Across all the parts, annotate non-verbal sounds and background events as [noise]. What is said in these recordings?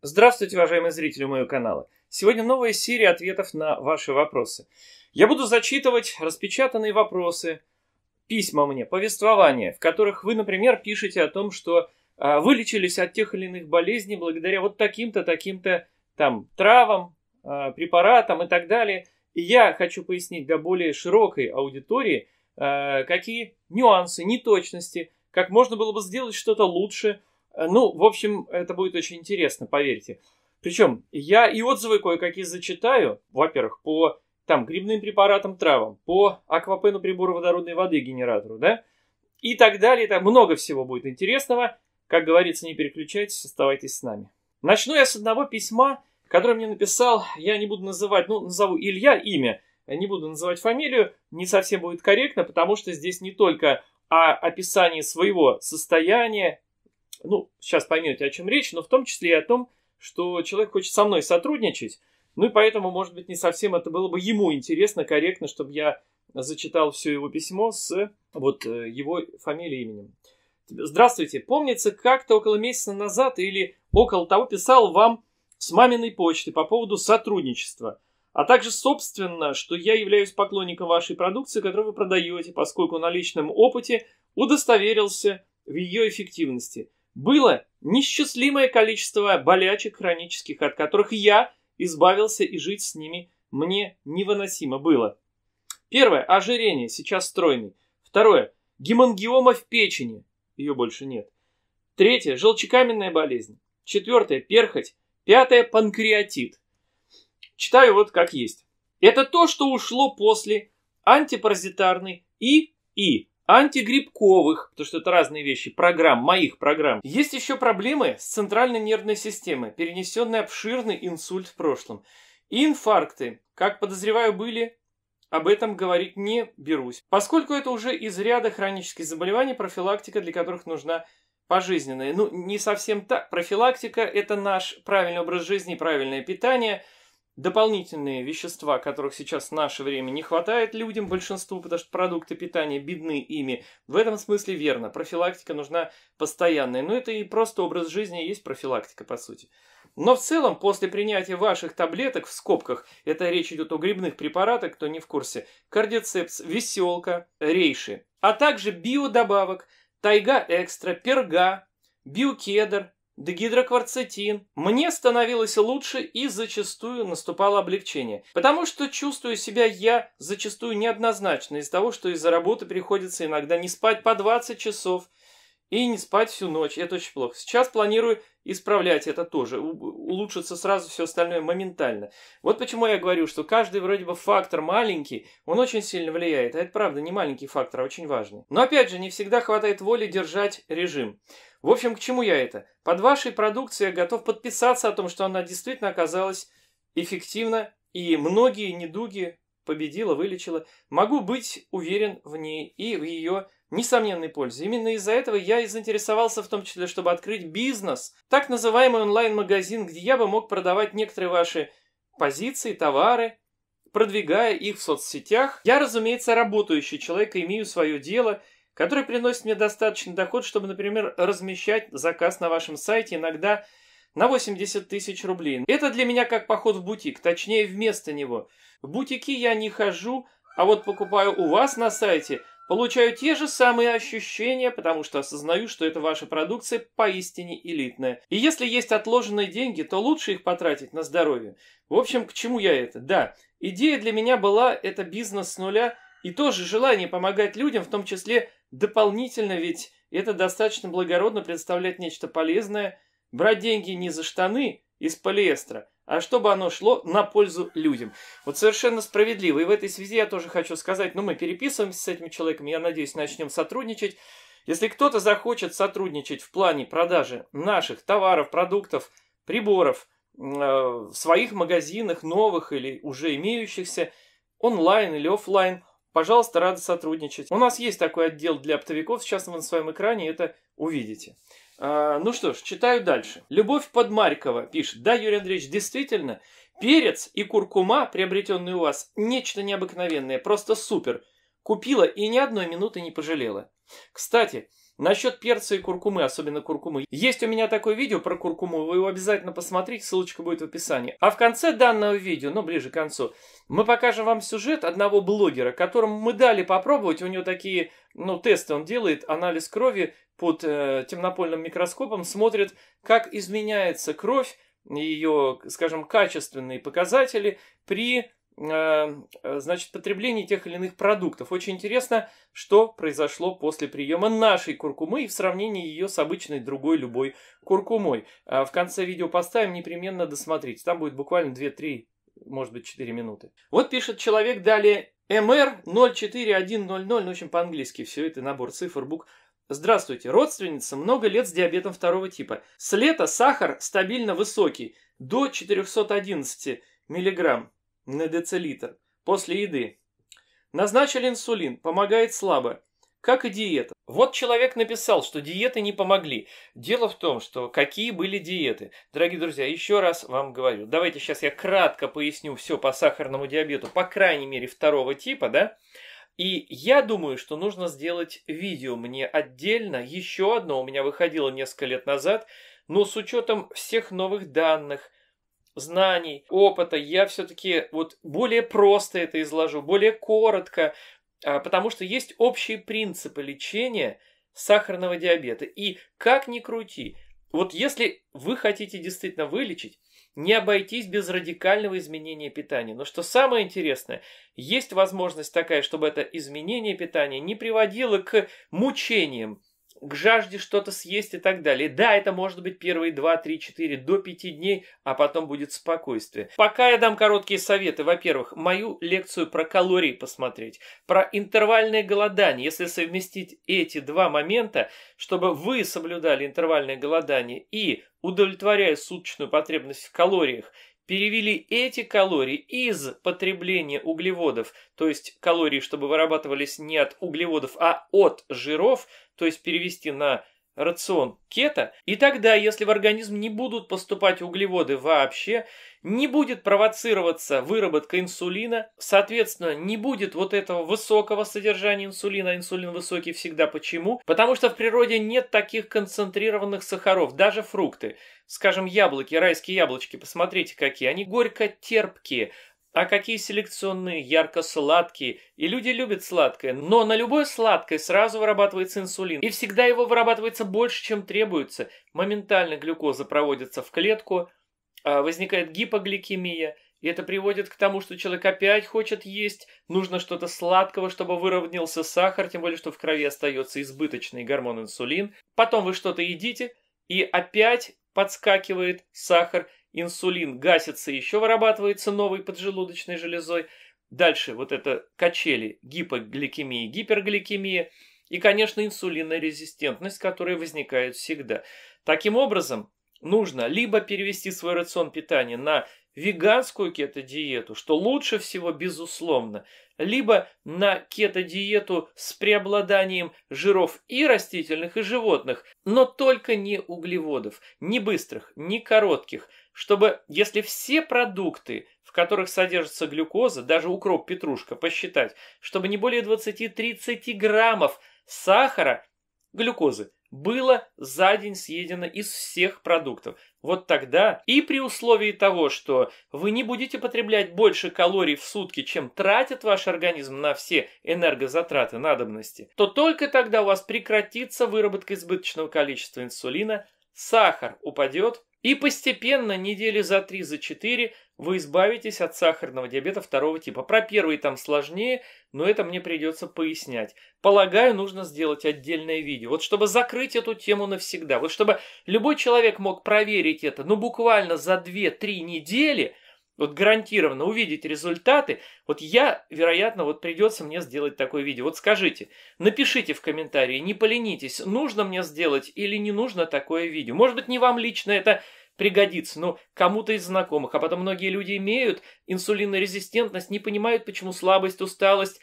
Здравствуйте, уважаемые зрители моего канала. Сегодня новая серия ответов на ваши вопросы. Я буду зачитывать распечатанные вопросы, письма мне, повествования, в которых вы, например, пишете о том, что а, вы лечились от тех или иных болезней благодаря вот таким-то, таким-то там травам, а, препаратам и так далее. И я хочу пояснить для более широкой аудитории, а, какие нюансы, неточности, как можно было бы сделать что-то лучше. Ну, в общем, это будет очень интересно, поверьте. Причем я и отзывы кое-какие зачитаю, во-первых, по там грибным препаратам, травам, по аквапену прибору водородной воды генератору, да, и так далее. Там много всего будет интересного. Как говорится, не переключайтесь, оставайтесь с нами. Начну я с одного письма, которое мне написал, я не буду называть, ну, назову Илья имя, не буду называть фамилию, не совсем будет корректно, потому что здесь не только о описании своего состояния, ну, сейчас поймете, о чем речь, но в том числе и о том, что человек хочет со мной сотрудничать, ну и поэтому, может быть, не совсем это было бы ему интересно, корректно, чтобы я зачитал все его письмо с вот э, его фамилией и именем. Здравствуйте. Помнится, как-то около месяца назад или около того писал вам с маминой почты по поводу сотрудничества, а также, собственно, что я являюсь поклонником вашей продукции, которую вы продаете, поскольку на личном опыте удостоверился в ее эффективности. Было несчастливое количество болячек хронических, от которых я избавился и жить с ними мне невыносимо было. Первое. Ожирение, сейчас стройный. Второе. Гемангиома в печени, ее больше нет. Третье. Желчекаменная болезнь. Четвертое. Перхоть. Пятое. Панкреатит. Читаю вот как есть. Это то, что ушло после антипаразитарной и и антигрибковых, потому что это разные вещи, программ, моих программ. Есть еще проблемы с центральной нервной системой, перенесенный обширный инсульт в прошлом. И инфаркты, как подозреваю, были, об этом говорить не берусь, поскольку это уже из ряда хронических заболеваний, профилактика для которых нужна пожизненная. Ну, не совсем так. Профилактика – это наш правильный образ жизни правильное питание – дополнительные вещества, которых сейчас в наше время не хватает людям, большинству, потому что продукты питания бедны ими. В этом смысле верно. Профилактика нужна постоянная. Но это и просто образ жизни есть профилактика, по сути. Но в целом, после принятия ваших таблеток, в скобках, это речь идет о грибных препаратах, кто не в курсе, кардицепс, веселка, рейши, а также биодобавок, тайга экстра, перга, биокедр, дегидрокварцетин. Мне становилось лучше и зачастую наступало облегчение. Потому что чувствую себя я зачастую неоднозначно из того, что из-за работы приходится иногда не спать по 20 часов и не спать всю ночь. Это очень плохо. Сейчас планирую исправлять это тоже. Улучшится сразу все остальное моментально. Вот почему я говорю, что каждый вроде бы фактор маленький, он очень сильно влияет. А это правда не маленький фактор, а очень важный. Но опять же, не всегда хватает воли держать режим. В общем, к чему я это? Под вашей продукцией я готов подписаться о том, что она действительно оказалась эффективна и многие недуги победила, вылечила. Могу быть уверен в ней и в ее несомненной пользе. Именно из-за этого я и заинтересовался в том числе, чтобы открыть бизнес, так называемый онлайн-магазин, где я бы мог продавать некоторые ваши позиции, товары, продвигая их в соцсетях. Я, разумеется, работающий человек, имею свое дело – который приносит мне достаточный доход, чтобы, например, размещать заказ на вашем сайте иногда на 80 тысяч рублей. Это для меня как поход в бутик, точнее вместо него. В бутики я не хожу, а вот покупаю у вас на сайте, получаю те же самые ощущения, потому что осознаю, что эта ваша продукция поистине элитная. И если есть отложенные деньги, то лучше их потратить на здоровье. В общем, к чему я это? Да, идея для меня была это бизнес с нуля и тоже желание помогать людям, в том числе Дополнительно ведь это достаточно благородно представлять нечто полезное, брать деньги не за штаны из полиэстера, а чтобы оно шло на пользу людям. Вот совершенно справедливо. И в этой связи я тоже хочу сказать, ну мы переписываемся с этим человеком, я надеюсь, начнем сотрудничать. Если кто-то захочет сотрудничать в плане продажи наших товаров, продуктов, приборов э, в своих магазинах, новых или уже имеющихся, онлайн или офлайн, Пожалуйста, рады сотрудничать. У нас есть такой отдел для оптовиков, сейчас вы на своем экране это увидите. А, ну что ж, читаю дальше. Любовь Подмарькова пишет. Да, Юрий Андреевич, действительно, перец и куркума, приобретенные у вас, нечто необыкновенное, просто супер. Купила и ни одной минуты не пожалела. Кстати, Насчет перца и куркумы, особенно куркумы. Есть у меня такое видео про куркуму, вы его обязательно посмотрите, ссылочка будет в описании. А в конце данного видео, ну ближе к концу, мы покажем вам сюжет одного блогера, которому мы дали попробовать, у него такие, ну, тесты он делает, анализ крови под э, темнопольным микроскопом, смотрит, как изменяется кровь, ее, скажем, качественные показатели при значит, потребление тех или иных продуктов. Очень интересно, что произошло после приема нашей куркумы и в сравнении ее с обычной другой любой куркумой. А в конце видео поставим, непременно досмотрите. Там будет буквально 2-3, может быть, 4 минуты. Вот пишет человек далее MR 04100, ну, в общем, по-английски все это набор цифр, букв. Здравствуйте, родственница, много лет с диабетом второго типа. С лета сахар стабильно высокий, до 411 миллиграмм на децилитр после еды. Назначили инсулин, помогает слабо, как и диета. Вот человек написал, что диеты не помогли. Дело в том, что какие были диеты. Дорогие друзья, еще раз вам говорю. Давайте сейчас я кратко поясню все по сахарному диабету, по крайней мере второго типа, да? И я думаю, что нужно сделать видео мне отдельно. Еще одно у меня выходило несколько лет назад, но с учетом всех новых данных, знаний, опыта, я все-таки вот более просто это изложу, более коротко, а, потому что есть общие принципы лечения сахарного диабета. И как ни крути, вот если вы хотите действительно вылечить, не обойтись без радикального изменения питания. Но что самое интересное, есть возможность такая, чтобы это изменение питания не приводило к мучениям, к жажде что-то съесть и так далее. Да, это может быть первые 2, 3, 4, до 5 дней, а потом будет спокойствие. Пока я дам короткие советы. Во-первых, мою лекцию про калории посмотреть, про интервальное голодание. Если совместить эти два момента, чтобы вы соблюдали интервальное голодание и удовлетворяя суточную потребность в калориях, перевели эти калории из потребления углеводов, то есть калории, чтобы вырабатывались не от углеводов, а от жиров, то есть перевести на рацион кето, и тогда, если в организм не будут поступать углеводы вообще, не будет провоцироваться выработка инсулина, соответственно, не будет вот этого высокого содержания инсулина, инсулин высокий всегда. Почему? Потому что в природе нет таких концентрированных сахаров, даже фрукты. Скажем, яблоки, райские яблочки, посмотрите какие, они горько-терпкие, а какие селекционные, ярко-сладкие. И люди любят сладкое. Но на любое сладкое сразу вырабатывается инсулин. И всегда его вырабатывается больше, чем требуется. Моментально глюкоза проводится в клетку, а, возникает гипогликемия. И это приводит к тому, что человек опять хочет есть, нужно что-то сладкого, чтобы выровнялся сахар, тем более, что в крови остается избыточный гормон инсулин. Потом вы что-то едите, и опять подскакивает сахар, инсулин гасится, еще вырабатывается новой поджелудочной железой. Дальше вот это качели, гипогликемия, гипергликемия и, конечно, инсулинорезистентность, которая возникает всегда. Таким образом, нужно либо перевести свой рацион питания на веганскую кето-диету, что лучше всего, безусловно, либо на кето-диету с преобладанием жиров и растительных, и животных, но только не углеводов, ни быстрых, ни коротких, чтобы, если все продукты, в которых содержится глюкоза, даже укроп, петрушка, посчитать, чтобы не более 20-30 граммов сахара, глюкозы, было за день съедено из всех продуктов. Вот тогда и при условии того, что вы не будете потреблять больше калорий в сутки, чем тратит ваш организм на все энергозатраты надобности, то только тогда у вас прекратится выработка избыточного количества инсулина, сахар упадет, и постепенно, недели за 3 за 4, вы избавитесь от сахарного диабета второго типа. Про первый там сложнее, но это мне придется пояснять. Полагаю, нужно сделать отдельное видео. Вот чтобы закрыть эту тему навсегда. Вот чтобы любой человек мог проверить это, ну буквально за 2-3 недели – вот гарантированно увидеть результаты, вот я, вероятно, вот придется мне сделать такое видео. Вот скажите, напишите в комментарии, не поленитесь, нужно мне сделать или не нужно такое видео. Может быть, не вам лично это пригодится, но кому-то из знакомых. А потом многие люди имеют инсулинорезистентность, не понимают, почему слабость, усталость,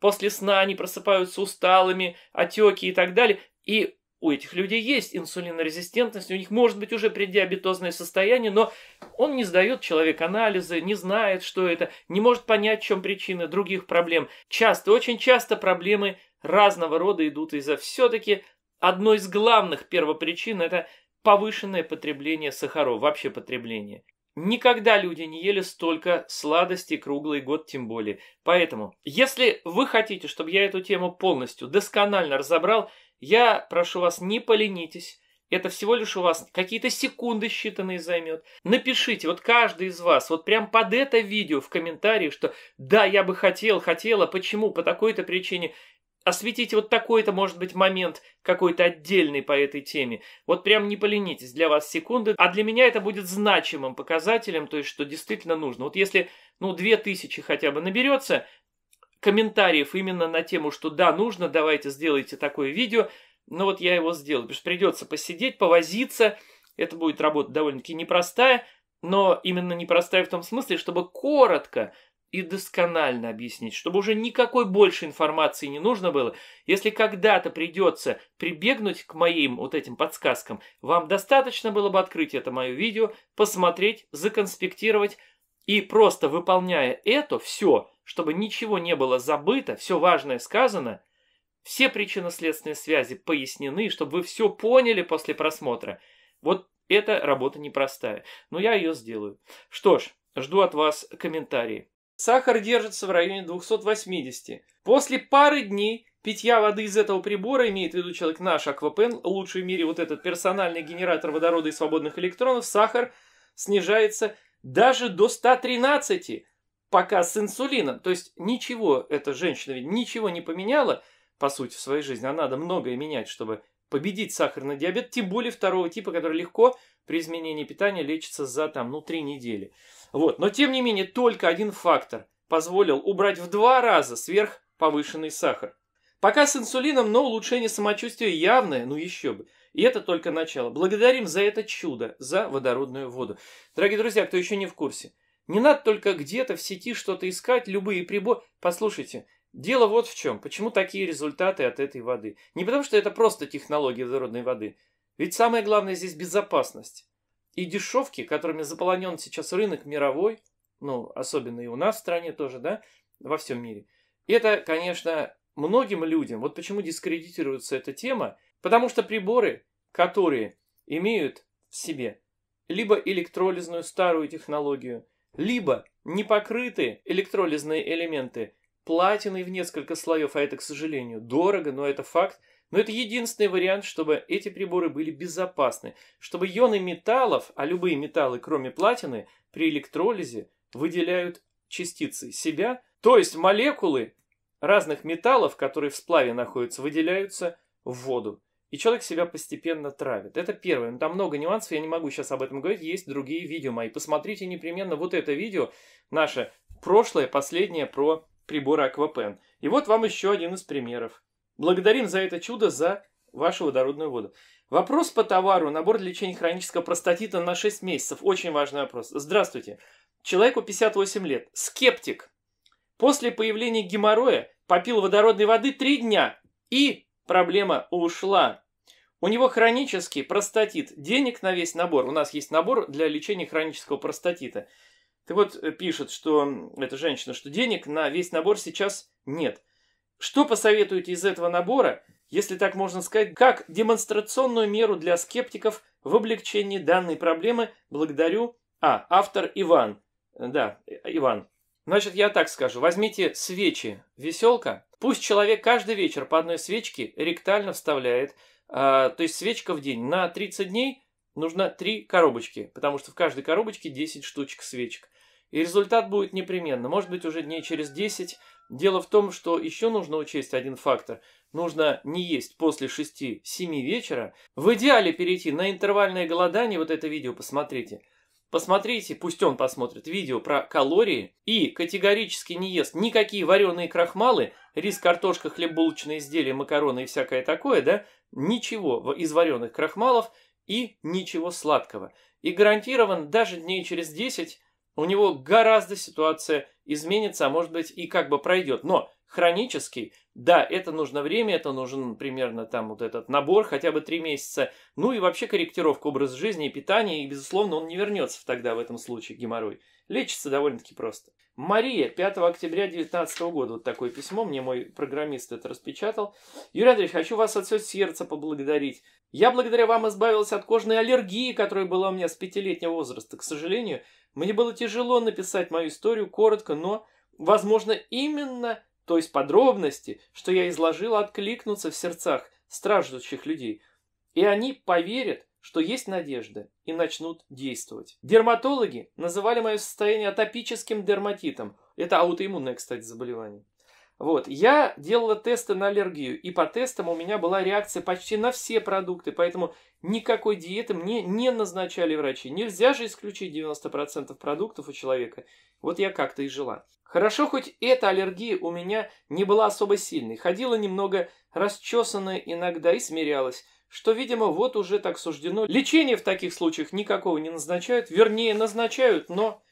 после сна они просыпаются усталыми, отеки и так далее. И у этих людей есть инсулинорезистентность, у них может быть уже преддиабетозное состояние, но он не сдает человек анализы, не знает, что это, не может понять, в чем причина других проблем. Часто, очень часто проблемы разного рода идут из-за все-таки одной из главных первопричин это повышенное потребление сахаров, вообще потребление. Никогда люди не ели столько сладостей круглый год, тем более. Поэтому, если вы хотите, чтобы я эту тему полностью, досконально разобрал, я прошу вас, не поленитесь. Это всего лишь у вас какие-то секунды считанные займет. Напишите, вот каждый из вас, вот прям под это видео в комментарии, что да, я бы хотел, хотела, почему, по такой-то причине осветите вот такой-то, может быть, момент какой-то отдельный по этой теме. Вот прям не поленитесь, для вас секунды, а для меня это будет значимым показателем, то есть, что действительно нужно. Вот если, ну, две тысячи хотя бы наберется комментариев именно на тему, что да, нужно, давайте сделайте такое видео, ну вот я его сделаю, потому что придется посидеть, повозиться, это будет работа довольно-таки непростая, но именно непростая в том смысле, чтобы коротко и досконально объяснить, чтобы уже никакой больше информации не нужно было. Если когда-то придется прибегнуть к моим вот этим подсказкам, вам достаточно было бы открыть это мое видео, посмотреть, законспектировать и просто выполняя это все, чтобы ничего не было забыто, все важное сказано, все причинно-следственные связи пояснены, чтобы вы все поняли после просмотра. Вот эта работа непростая, но я ее сделаю. Что ж, жду от вас комментарии. Сахар держится в районе 280. После пары дней питья воды из этого прибора, имеет в виду человек наш Аквапен, лучший в мире вот этот персональный генератор водорода и свободных электронов, сахар снижается даже до 113, пока с инсулином. То есть ничего эта женщина ведь ничего не поменяла, по сути, в своей жизни. А надо многое менять, чтобы победить сахарный диабет, тем более второго типа, который легко при изменении питания лечится за там, ну, три недели. Вот. Но тем не менее, только один фактор позволил убрать в два раза сверх повышенный сахар. Пока с инсулином, но улучшение самочувствия явное, ну еще бы. И это только начало. Благодарим за это чудо, за водородную воду. Дорогие друзья, кто еще не в курсе, не надо только где-то в сети что-то искать, любые приборы. Послушайте, дело вот в чем. Почему такие результаты от этой воды? Не потому, что это просто технология водородной воды. Ведь самое главное здесь безопасность и дешевки, которыми заполонен сейчас рынок мировой, ну, особенно и у нас в стране тоже, да, во всем мире. Это, конечно, многим людям, вот почему дискредитируется эта тема, потому что приборы, которые имеют в себе либо электролизную старую технологию, либо непокрытые электролизные элементы платиной в несколько слоев, а это, к сожалению, дорого, но это факт, но это единственный вариант, чтобы эти приборы были безопасны, чтобы ионы металлов, а любые металлы, кроме платины, при электролизе выделяют частицы себя, то есть молекулы разных металлов, которые в сплаве находятся, выделяются в воду. И человек себя постепенно травит. Это первое. Но там много нюансов, я не могу сейчас об этом говорить. Есть другие видео мои. Посмотрите непременно вот это видео, наше прошлое, последнее про приборы Аквапен. И вот вам еще один из примеров. Благодарим за это чудо, за вашу водородную воду. Вопрос по товару. Набор для лечения хронического простатита на 6 месяцев. Очень важный вопрос. Здравствуйте. Человеку 58 лет. Скептик. После появления геморроя попил водородной воды 3 дня. И проблема ушла. У него хронический простатит. Денег на весь набор. У нас есть набор для лечения хронического простатита. Ты вот э, пишет, что эта женщина, что денег на весь набор сейчас нет. Что посоветуете из этого набора, если так можно сказать, как демонстрационную меру для скептиков в облегчении данной проблемы благодарю... А, автор Иван. Да, Иван. Значит, я так скажу. Возьмите свечи веселка. Пусть человек каждый вечер по одной свечке ректально вставляет. А, то есть свечка в день. На 30 дней нужно 3 коробочки. Потому что в каждой коробочке 10 штучек свечек. И результат будет непременно. Может быть, уже дней через 10 Дело в том, что еще нужно учесть один фактор. Нужно не есть после 6-7 вечера. В идеале перейти на интервальное голодание, вот это видео посмотрите. Посмотрите, пусть он посмотрит видео про калории и категорически не ест никакие вареные крахмалы, рис, картошка, хлеб, булочные изделия, макароны и всякое такое, да, ничего из вареных крахмалов и ничего сладкого. И гарантирован даже дней через 10 у него гораздо ситуация изменится, а может быть и как бы пройдет. Но хронический, да, это нужно время, это нужен примерно там вот этот набор, хотя бы три месяца, ну и вообще корректировка образа жизни и питания, и, безусловно, он не вернется тогда в этом случае, геморрой. Лечится довольно-таки просто. Мария, 5 октября 2019 года, вот такое письмо, мне мой программист это распечатал. Юрий Андреевич, хочу вас от всего сердца поблагодарить. Я благодаря вам избавился от кожной аллергии, которая была у меня с пятилетнего возраста. К сожалению, мне было тяжело написать мою историю коротко, но, возможно, именно, то есть подробности, что я изложила, откликнутся в сердцах страждущих людей. И они поверят, что есть надежда и начнут действовать. Дерматологи называли мое состояние атопическим дерматитом. Это аутоиммунное, кстати, заболевание. Вот, я делала тесты на аллергию, и по тестам у меня была реакция почти на все продукты, поэтому никакой диеты мне не назначали врачи. Нельзя же исключить 90% продуктов у человека. Вот я как-то и жила. Хорошо, хоть эта аллергия у меня не была особо сильной. Ходила немного расчесанная иногда и смирялась что, видимо, вот уже так суждено. Лечение в таких случаях никакого не назначают, вернее, назначают, но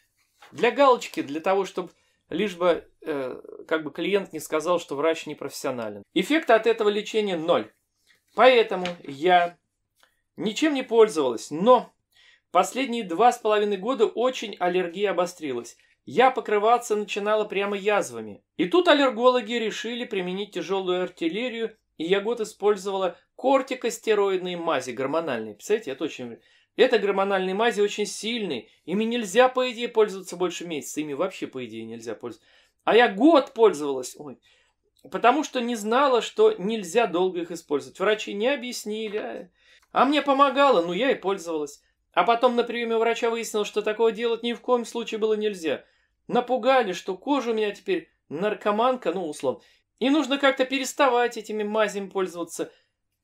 для галочки, для того, чтобы лишь бы э, как бы клиент не сказал, что врач не профессионален. Эффекта от этого лечения ноль. Поэтому я ничем не пользовалась, но последние два с половиной года очень аллергия обострилась. Я покрываться начинала прямо язвами. И тут аллергологи решили применить тяжелую артиллерию и я год использовала кортикостероидные мази гормональные. Представляете, это очень... Это гормональные мази очень сильные. Ими нельзя, по идее, пользоваться больше месяца. Ими вообще, по идее, нельзя пользоваться. А я год пользовалась. Ой. Потому что не знала, что нельзя долго их использовать. Врачи не объяснили. А мне помогало, ну я и пользовалась. А потом на приеме врача выяснилось, что такого делать ни в коем случае было нельзя. Напугали, что кожа у меня теперь наркоманка, ну, условно. И нужно как-то переставать этими мазями пользоваться,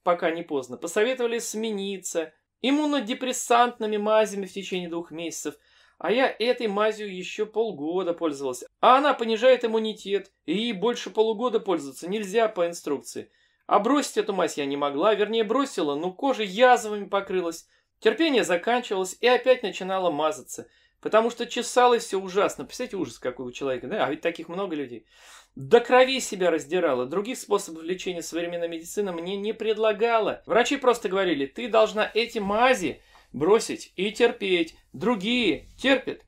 пока не поздно. Посоветовали смениться иммунодепрессантными мазями в течение двух месяцев. А я этой мазью еще полгода пользовался. А она понижает иммунитет, и ей больше полугода пользоваться нельзя по инструкции. А бросить эту мазь я не могла, вернее бросила, но кожа язвами покрылась. Терпение заканчивалось и опять начинало мазаться. Потому что чесалось все ужасно. Представляете, ужас какой у человека, да? А ведь таких много людей. До крови себя раздирала. Других способов лечения современной медицины мне не предлагала. Врачи просто говорили, ты должна эти мази бросить и терпеть. Другие терпят.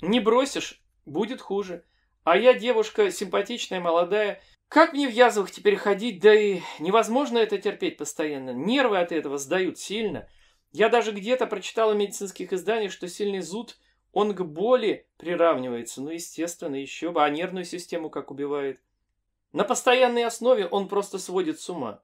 Не бросишь, будет хуже. А я девушка симпатичная, молодая. Как мне в язвах теперь ходить? Да и невозможно это терпеть постоянно. Нервы от этого сдают сильно. Я даже где-то прочитала в медицинских изданиях, что сильный зуд – он к боли приравнивается, ну, естественно, еще бы, а нервную систему как убивает. На постоянной основе он просто сводит с ума.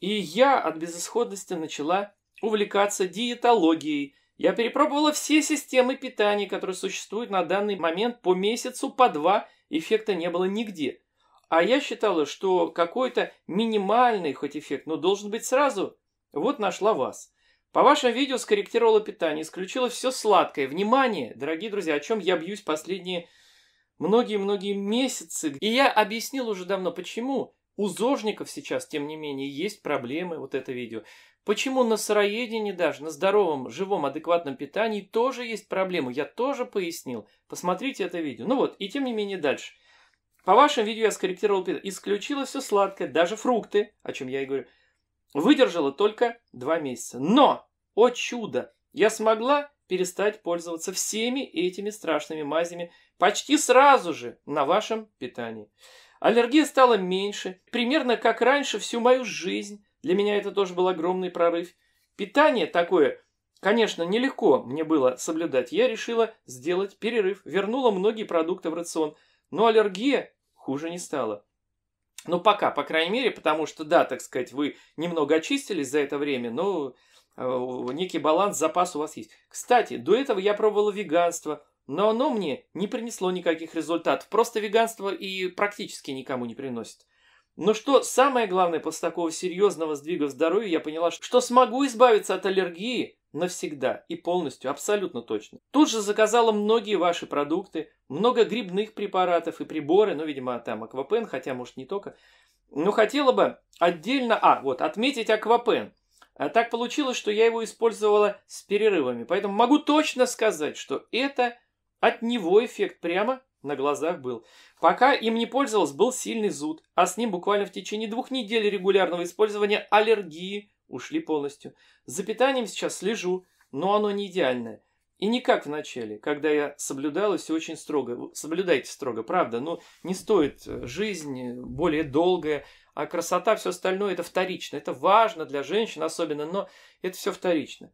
И я от безысходности начала увлекаться диетологией. Я перепробовала все системы питания, которые существуют на данный момент по месяцу, по два, эффекта не было нигде. А я считала, что какой-то минимальный хоть эффект, но должен быть сразу. Вот нашла вас. По вашим видео скорректировала питание, исключила все сладкое. Внимание, дорогие друзья, о чем я бьюсь последние многие-многие месяцы. И я объяснил уже давно, почему у зожников сейчас, тем не менее, есть проблемы, вот это видео. Почему на сыроедении даже, на здоровом, живом, адекватном питании тоже есть проблемы. Я тоже пояснил. Посмотрите это видео. Ну вот, и тем не менее дальше. По вашим видео я скорректировал питание. Исключила все сладкое, даже фрукты, о чем я и говорю. Выдержала только два месяца. Но, о чудо, я смогла перестать пользоваться всеми этими страшными мазями почти сразу же на вашем питании. Аллергия стала меньше, примерно как раньше всю мою жизнь. Для меня это тоже был огромный прорыв. Питание такое, конечно, нелегко мне было соблюдать. Я решила сделать перерыв, вернула многие продукты в рацион, но аллергия хуже не стала. Ну, пока, по крайней мере, потому что, да, так сказать, вы немного очистились за это время, но э, некий баланс, запас у вас есть. Кстати, до этого я пробовала веганство, но оно мне не принесло никаких результатов. Просто веганство и практически никому не приносит. Но что самое главное после такого серьезного сдвига в здоровье, я поняла, что смогу избавиться от аллергии навсегда и полностью, абсолютно точно. Тут же заказала многие ваши продукты, много грибных препаратов и приборы, ну, видимо, там аквапен, хотя, может, не только. Но хотела бы отдельно, а, вот, отметить аквапен. А так получилось, что я его использовала с перерывами, поэтому могу точно сказать, что это от него эффект прямо на глазах был. Пока им не пользовался, был сильный зуд, а с ним буквально в течение двух недель регулярного использования аллергии ушли полностью. За питанием сейчас слежу, но оно не идеальное. И не как в начале, когда я соблюдала все очень строго. Соблюдайте строго, правда. Но не стоит э, жизнь более долгая, а красота, все остальное, это вторично. Это важно для женщин особенно, но это все вторично.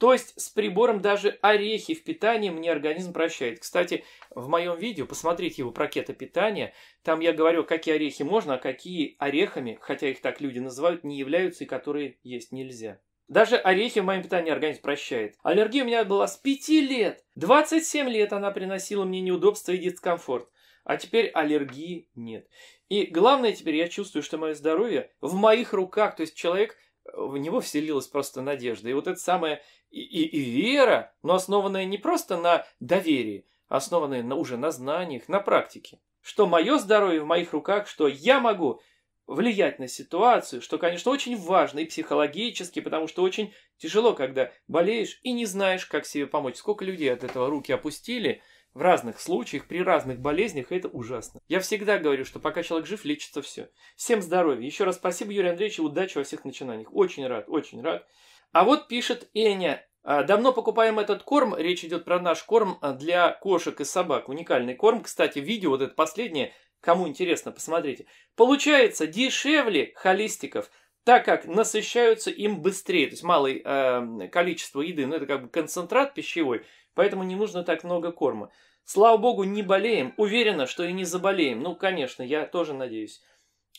То есть с прибором даже орехи в питании мне организм прощает. Кстати, в моем видео, посмотрите его про кетопитание, там я говорю, какие орехи можно, а какие орехами, хотя их так люди называют, не являются и которые есть нельзя. Даже орехи в моем питании организм прощает. Аллергия у меня была с 5 лет. 27 лет она приносила мне неудобства и дискомфорт. А теперь аллергии нет. И главное теперь я чувствую, что мое здоровье в моих руках. То есть человек, в него вселилась просто надежда. И вот это самое и, и, и вера, но основанная не просто на доверии, а основанная на, уже на знаниях, на практике. Что мое здоровье в моих руках, что я могу влиять на ситуацию, что, конечно, очень важно и психологически, потому что очень тяжело, когда болеешь и не знаешь, как себе помочь. Сколько людей от этого руки опустили в разных случаях, при разных болезнях, и это ужасно. Я всегда говорю, что пока человек жив, лечится все. Всем здоровья. Еще раз спасибо, Юрий Андреевич, и удачи во всех начинаниях. Очень рад, очень рад. А вот пишет Эня. «А, давно покупаем этот корм, речь идет про наш корм для кошек и собак. Уникальный корм, кстати, видео вот это последнее Кому интересно, посмотрите. Получается дешевле холистиков, так как насыщаются им быстрее. То есть малое э, количество еды, ну это как бы концентрат пищевой, поэтому не нужно так много корма. Слава богу, не болеем. Уверена, что и не заболеем. Ну, конечно, я тоже надеюсь.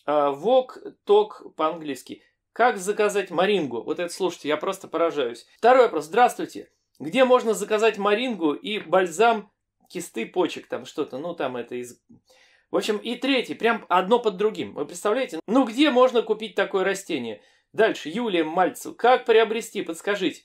Вок, ток по-английски. Как заказать марингу? Вот это слушайте, я просто поражаюсь. Второй вопрос. Здравствуйте. Где можно заказать марингу и бальзам кисты почек? Там что-то, ну там это из в общем, и третий, прям одно под другим. Вы представляете? Ну где можно купить такое растение? Дальше, Юлия Мальцев. Как приобрести? Подскажите.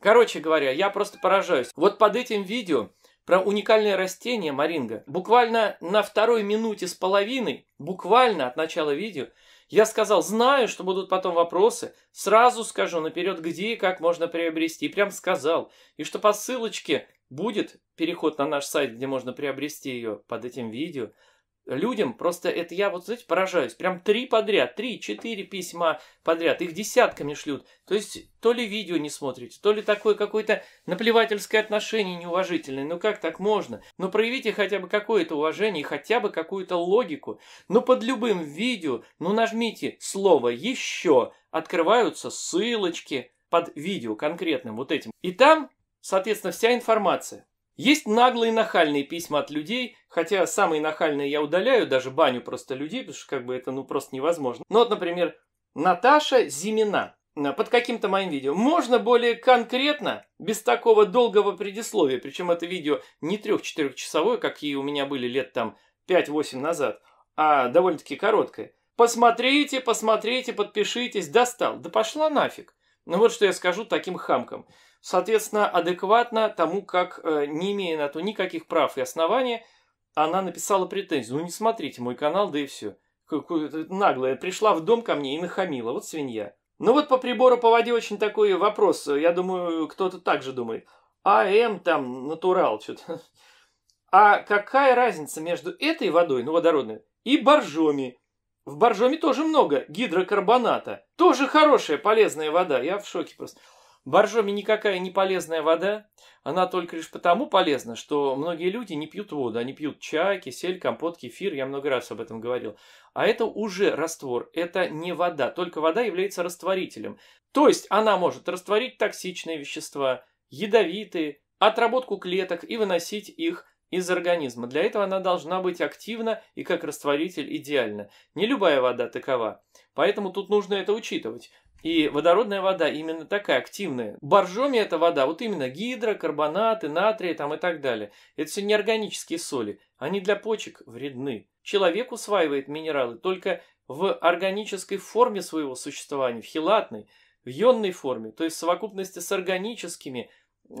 Короче говоря, я просто поражаюсь. Вот под этим видео про уникальное растение Маринга, буквально на второй минуте с половиной, буквально от начала видео, я сказал, знаю, что будут потом вопросы, сразу скажу наперед, где и как можно приобрести. Прям сказал. И что по ссылочке будет переход на наш сайт, где можно приобрести ее под этим видео людям просто это я вот, знаете, поражаюсь. Прям три подряд, три, четыре письма подряд. Их десятками шлют. То есть, то ли видео не смотрите, то ли такое какое-то наплевательское отношение неуважительное. Ну как так можно? Ну проявите хотя бы какое-то уважение, хотя бы какую-то логику. Ну под любым видео, ну нажмите слово «еще». Открываются ссылочки под видео конкретным вот этим. И там, соответственно, вся информация. Есть наглые нахальные письма от людей, хотя самые нахальные я удаляю, даже баню просто людей, потому что как бы это ну просто невозможно. Ну вот, например, Наташа Зимина под каким-то моим видео. Можно более конкретно, без такого долгого предисловия, причем это видео не трех-четырехчасовое, какие у меня были лет там 5-8 назад, а довольно-таки короткое. Посмотрите, посмотрите, подпишитесь, достал. Да пошла нафиг. Ну вот что я скажу таким хамкам соответственно, адекватно тому, как, э, не имея на то никаких прав и оснований, она написала претензию. Ну не смотрите мой канал, да и все. Наглая пришла в дом ко мне и нахамила. Вот свинья. Ну вот по прибору по воде очень такой вопрос. Я думаю, кто-то так же думает. АМ там, натурал, что-то. [laughs] А какая разница между этой водой, ну водородной, и боржоми? В боржоме тоже много гидрокарбоната. Тоже хорошая, полезная вода. Я в шоке просто. Боржоми никакая не полезная вода, она только лишь потому полезна, что многие люди не пьют воду, они пьют чай, кисель, компот, кефир, я много раз об этом говорил. А это уже раствор, это не вода, только вода является растворителем. То есть она может растворить токсичные вещества, ядовитые, отработку клеток и выносить их из организма. Для этого она должна быть активна и как растворитель идеально. Не любая вода такова. Поэтому тут нужно это учитывать. И водородная вода именно такая активная. Боржоми это вода, вот именно гидрокарбонаты, натрия там и так далее. Это все неорганические соли. Они для почек вредны. Человек усваивает минералы только в органической форме своего существования, в хилатной, в ионной форме, то есть в совокупности с органическими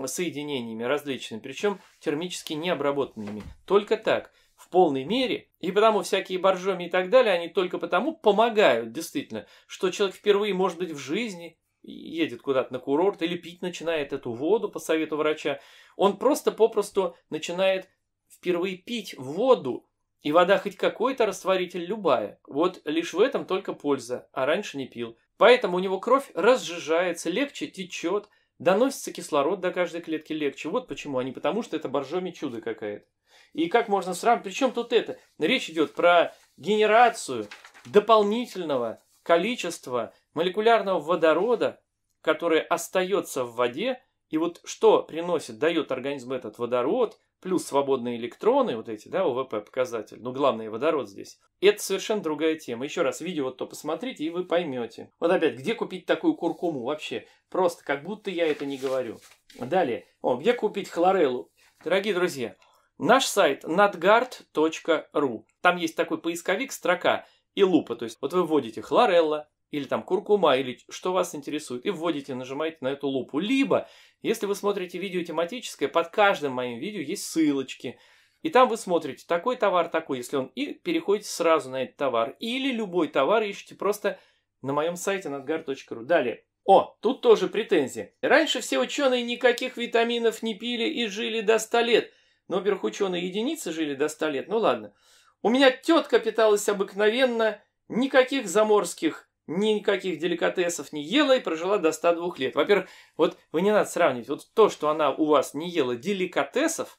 соединениями различными, причем термически необработанными. Только так полной мере, и потому всякие боржоми и так далее, они только потому помогают, действительно, что человек впервые, может быть, в жизни едет куда-то на курорт или пить начинает эту воду по совету врача, он просто попросту начинает впервые пить воду, и вода хоть какой-то растворитель любая. Вот лишь в этом только польза, а раньше не пил. Поэтому у него кровь разжижается, легче течет, доносится кислород до каждой клетки легче. Вот почему, а не потому, что это боржоми чудо какая-то. И как можно сравнить? Причем тут это? Речь идет про генерацию дополнительного количества молекулярного водорода, которое остается в воде. И вот что приносит, дает организм этот водород – плюс свободные электроны, вот эти, да, ОВП показатель, ну, главное, водород здесь. Это совершенно другая тема. Еще раз, видео вот то посмотрите, и вы поймете. Вот опять, где купить такую куркуму вообще? Просто как будто я это не говорю. Далее, о, где купить хлореллу? Дорогие друзья, наш сайт nadgard.ru. Там есть такой поисковик, строка и лупа. То есть, вот вы вводите хлорелла, или там куркума, или что вас интересует, и вводите, нажимаете на эту лупу. Либо, если вы смотрите видео тематическое, под каждым моим видео есть ссылочки, и там вы смотрите такой товар, такой, если он, и переходите сразу на этот товар. Или любой товар ищите просто на моем сайте nadgar.ru. Далее. О, тут тоже претензии. Раньше все ученые никаких витаминов не пили и жили до 100 лет. Но, во-первых, ученые единицы жили до 100 лет. Ну ладно. У меня тетка питалась обыкновенно, никаких заморских никаких деликатесов не ела и прожила до 102 лет. Во-первых, вот вы не надо сравнивать. Вот то, что она у вас не ела деликатесов,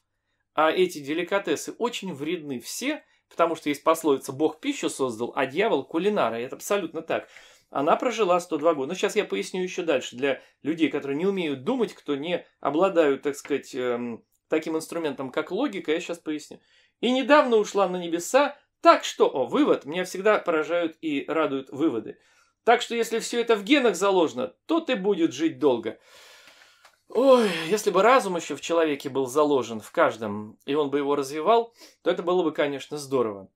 а эти деликатесы очень вредны все, потому что есть пословица «Бог пищу создал, а дьявол кулинара». Это абсолютно так. Она прожила 102 года. Но сейчас я поясню еще дальше для людей, которые не умеют думать, кто не обладают, так сказать, эм, таким инструментом, как логика, я сейчас поясню. И недавно ушла на небеса, так что, о, вывод, меня всегда поражают и радуют выводы. Так что если все это в генах заложено, то ты будет жить долго. Ой, если бы разум еще в человеке был заложен в каждом, и он бы его развивал, то это было бы, конечно, здорово.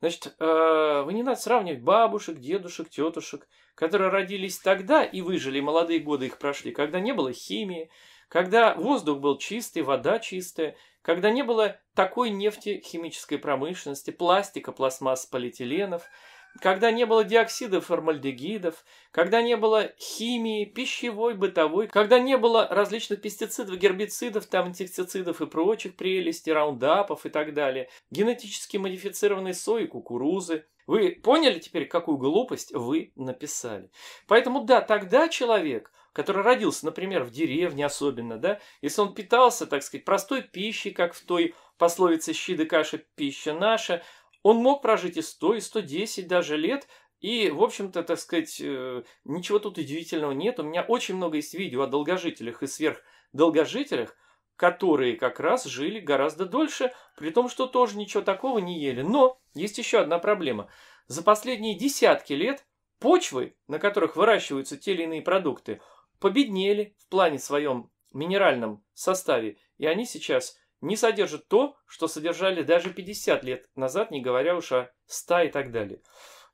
Значит, э, вы не надо сравнивать бабушек, дедушек, тетушек, которые родились тогда и выжили, молодые годы их прошли, когда не было химии, когда воздух был чистый, вода чистая, когда не было такой нефти, химической промышленности, пластика, пластмасс, полиэтиленов – когда не было диоксидов формальдегидов, когда не было химии, пищевой, бытовой, когда не было различных пестицидов, гербицидов, там, инсектицидов и прочих прелестей, раундапов и так далее, генетически модифицированной сои, кукурузы. Вы поняли теперь, какую глупость вы написали? Поэтому да, тогда человек, который родился, например, в деревне особенно, да, если он питался, так сказать, простой пищей, как в той пословице «щи да каша пища наша», он мог прожить и 100, и 110 даже лет, и, в общем-то, так сказать, э, ничего тут удивительного нет. У меня очень много есть видео о долгожителях и сверхдолгожителях, которые как раз жили гораздо дольше, при том, что тоже ничего такого не ели. Но есть еще одна проблема. За последние десятки лет почвы, на которых выращиваются те или иные продукты, победнели в плане своем минеральном составе, и они сейчас не содержит то, что содержали даже 50 лет назад, не говоря уж о 100 и так далее.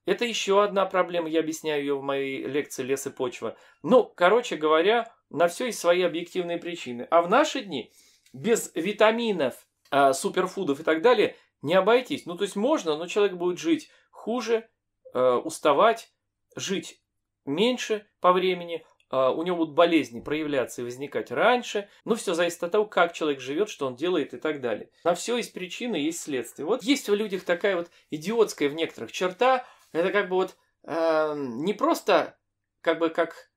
Это еще одна проблема, я объясняю ее в моей лекции «Лес и почва». Ну, короче говоря, на все есть свои объективные причины. А в наши дни без витаминов, э, суперфудов и так далее не обойтись. Ну, то есть можно, но человек будет жить хуже, э, уставать, жить меньше по времени, а, у него будут болезни проявляться и возникать раньше. Ну, все зависит от того, как человек живет, что он делает и так далее. На все есть причины, есть следствие. Вот есть в людях такая вот идиотская в некоторых черта. Это как бы вот э, не просто как бы как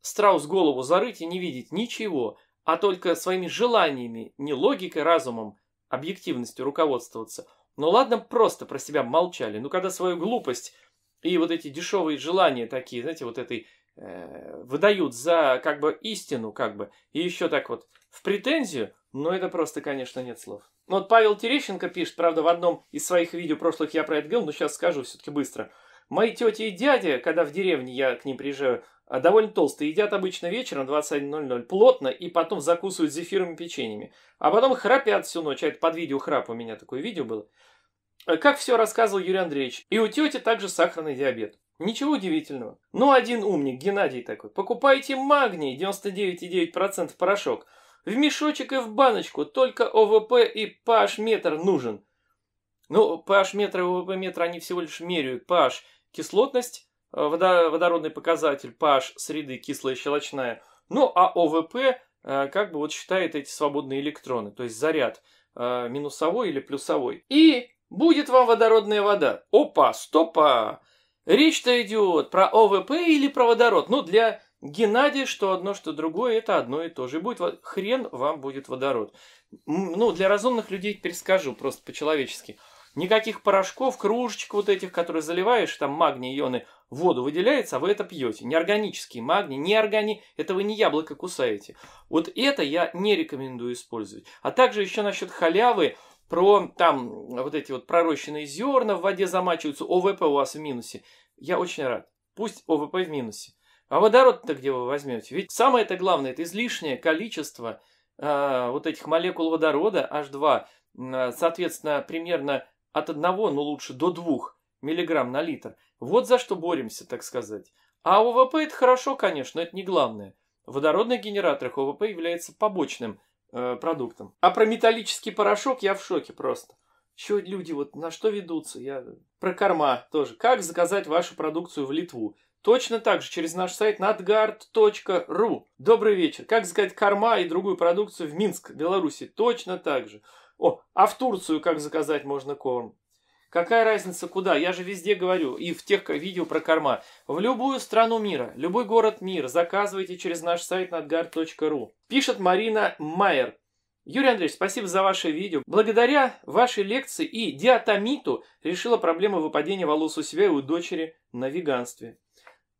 страус голову зарыть и не видеть ничего, а только своими желаниями, не логикой, разумом, объективностью руководствоваться. Ну ладно, просто про себя молчали. Ну когда свою глупость и вот эти дешевые желания такие, знаете, вот этой Э, выдают за как бы истину, как бы, и еще так вот в претензию, но это просто, конечно, нет слов. Вот Павел Терещенко пишет, правда, в одном из своих видео прошлых я про это говорил, но сейчас скажу все-таки быстро. Мои тети и дяди, когда в деревне я к ним приезжаю, а, довольно толстые, едят обычно вечером 21.00 плотно и потом закусывают зефиром и печеньями. А потом храпят всю ночь, а это под видео храп у меня такое видео было. Как все рассказывал Юрий Андреевич. И у тети также сахарный диабет. Ничего удивительного. Ну, один умник, Геннадий такой. Покупайте магний, 99,9% порошок. В мешочек и в баночку, только ОВП и pH метр нужен. Ну, pH метр и ОВП метр, они всего лишь меряют pH кислотность, э, водородный показатель, pH среды кислая щелочная. Ну, а ОВП э, как бы вот считает эти свободные электроны, то есть заряд э, минусовой или плюсовой. И будет вам водородная вода. Опа, стопа! Речь-то идет про ОВП или про водород. Ну, для Геннадия, что одно, что другое, это одно и то же. Будет хрен вам будет водород. Ну, для разумных людей теперь скажу просто по-человечески. Никаких порошков, кружечек вот этих, которые заливаешь, там магний, ионы, воду выделяется, а вы это пьете. Неорганический магний, не органи... Это вы не яблоко кусаете. Вот это я не рекомендую использовать. А также еще насчет халявы, про там вот эти вот пророщенные зерна в воде замачиваются, ОВП у вас в минусе. Я очень рад. Пусть ОВП в минусе. А водород-то где вы возьмете? Ведь самое это главное, это излишнее количество э, вот этих молекул водорода, H2, э, соответственно, примерно от 1, ну лучше до 2 миллиграмм на литр. Вот за что боремся, так сказать. А ОВП это хорошо, конечно, но это не главное. В водородных генераторах ОВП является побочным э, продуктом. А про металлический порошок я в шоке просто. Что люди вот на что ведутся? Я про корма тоже. Как заказать вашу продукцию в Литву? Точно так же через наш сайт nadgard.ru. Добрый вечер. Как заказать корма и другую продукцию в Минск, Беларуси? Точно так же. О, а в Турцию как заказать можно корм? Какая разница куда? Я же везде говорю, и в тех видео про корма. В любую страну мира, любой город мира заказывайте через наш сайт nadgard.ru. Пишет Марина Майер. Юрий Андреевич, спасибо за ваше видео. Благодаря вашей лекции и диатомиту решила проблему выпадения волос у себя и у дочери на веганстве.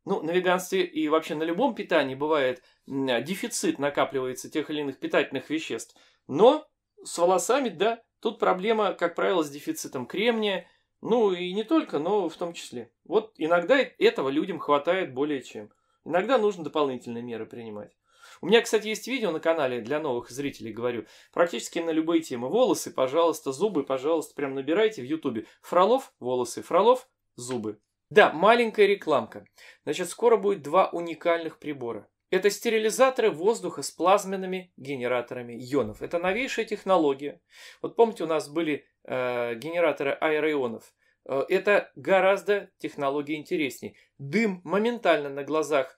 Ну, на веганстве и вообще на любом питании бывает дефицит накапливается тех или иных питательных веществ. Но с волосами, да, тут проблема, как правило, с дефицитом кремния, ну и не только, но в том числе. Вот иногда этого людям хватает более чем. Иногда нужно дополнительные меры принимать. У меня, кстати, есть видео на канале для новых зрителей, говорю, практически на любые темы. Волосы, пожалуйста, зубы, пожалуйста, прям набирайте в ютубе. Фролов, волосы, Фролов, зубы. Да, маленькая рекламка. Значит, скоро будет два уникальных прибора. Это стерилизаторы воздуха с плазменными генераторами ионов. Это новейшая технология. Вот помните, у нас были э, генераторы аэроионов. Э, это гораздо технология интересней. Дым моментально на глазах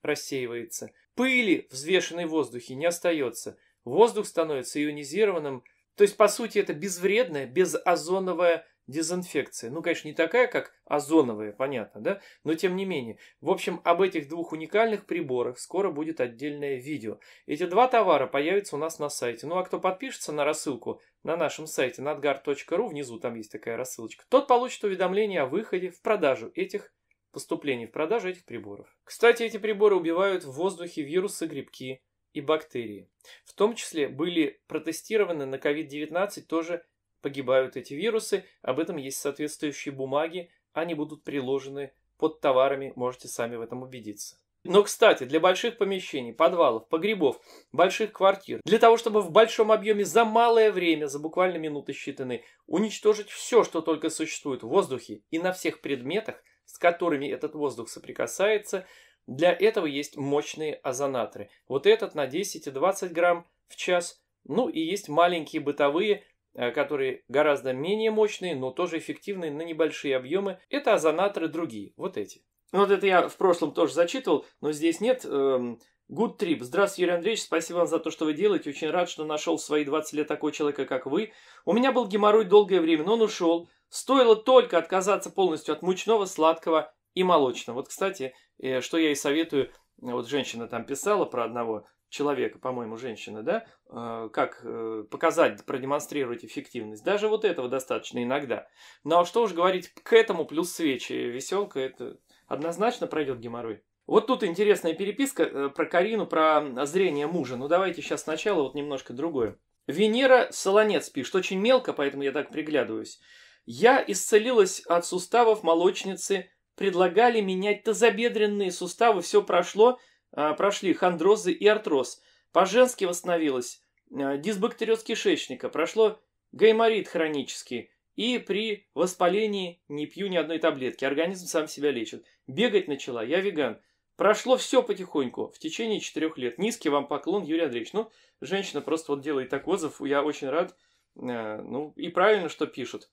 рассеивается. Пыли, взвешенной в воздухе, не остается. Воздух становится ионизированным. То есть, по сути, это безвредная, безозоновая дезинфекция. Ну, конечно, не такая, как озоновая, понятно, да? Но тем не менее. В общем, об этих двух уникальных приборах скоро будет отдельное видео. Эти два товара появятся у нас на сайте. Ну, а кто подпишется на рассылку на нашем сайте nadgard.ru, внизу там есть такая рассылочка, тот получит уведомление о выходе в продажу этих поступлений в продажу этих приборов. Кстати, эти приборы убивают в воздухе вирусы, грибки и бактерии. В том числе были протестированы на COVID-19 тоже погибают эти вирусы. Об этом есть соответствующие бумаги. Они будут приложены под товарами, можете сами в этом убедиться. Но, кстати, для больших помещений, подвалов, погребов, больших квартир, для того, чтобы в большом объеме за малое время, за буквально минуты считанные, уничтожить все, что только существует в воздухе и на всех предметах, с которыми этот воздух соприкасается, для этого есть мощные озонаторы. Вот этот на 10 и 20 грамм в час. Ну и есть маленькие бытовые которые гораздо менее мощные, но тоже эффективные на небольшие объемы, это озонаторы другие, вот эти. Вот это я в прошлом тоже зачитывал, но здесь нет. Эм, Good Trip. Здравствуйте, Юрий Андреевич. Спасибо вам за то, что вы делаете. Очень рад, что нашел в свои 20 лет такого человека, как вы. У меня был геморрой долгое время, но он ушел. Стоило только отказаться полностью от мучного, сладкого и молочного. Вот, кстати, э, что я и советую. Вот женщина там писала про одного человека, по-моему, женщина, да, э, как э, показать, продемонстрировать эффективность. Даже вот этого достаточно иногда. Ну а что уж говорить, к этому плюс свечи, веселка, это однозначно пройдет геморрой. Вот тут интересная переписка э, про Карину, про зрение мужа. Ну давайте сейчас сначала вот немножко другое. Венера Солонец пишет, очень мелко, поэтому я так приглядываюсь. Я исцелилась от суставов молочницы, предлагали менять тазобедренные суставы, все прошло, прошли хондрозы и артроз. По-женски восстановилась а, дисбактериоз кишечника, прошло гайморит хронический. И при воспалении не пью ни одной таблетки. Организм сам себя лечит. Бегать начала. Я веган. Прошло все потихоньку, в течение четырех лет. Низкий вам поклон, Юрий Андреевич. Ну, женщина просто вот делает так отзыв. Я очень рад. А, ну, и правильно, что пишут.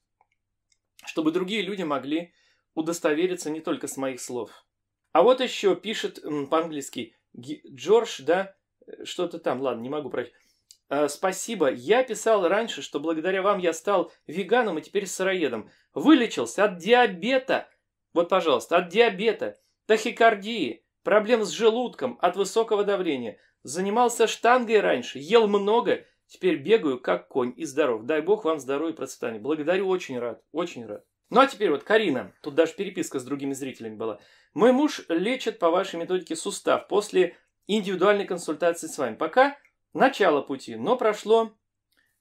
Чтобы другие люди могли удостовериться не только с моих слов. А вот еще пишет по-английски Джордж, да, что-то там, ладно, не могу прочитать. А, спасибо. Я писал раньше, что благодаря вам я стал веганом и теперь сыроедом. Вылечился от диабета. Вот, пожалуйста, от диабета, тахикардии, проблем с желудком, от высокого давления. Занимался штангой раньше, ел много, теперь бегаю как конь и здоров. Дай бог вам здоровья и процветания. Благодарю, очень рад, очень рад. Ну а теперь вот Карина, тут даже переписка с другими зрителями была. Мой муж лечит по вашей методике сустав после индивидуальной консультации с вами. Пока начало пути, но прошло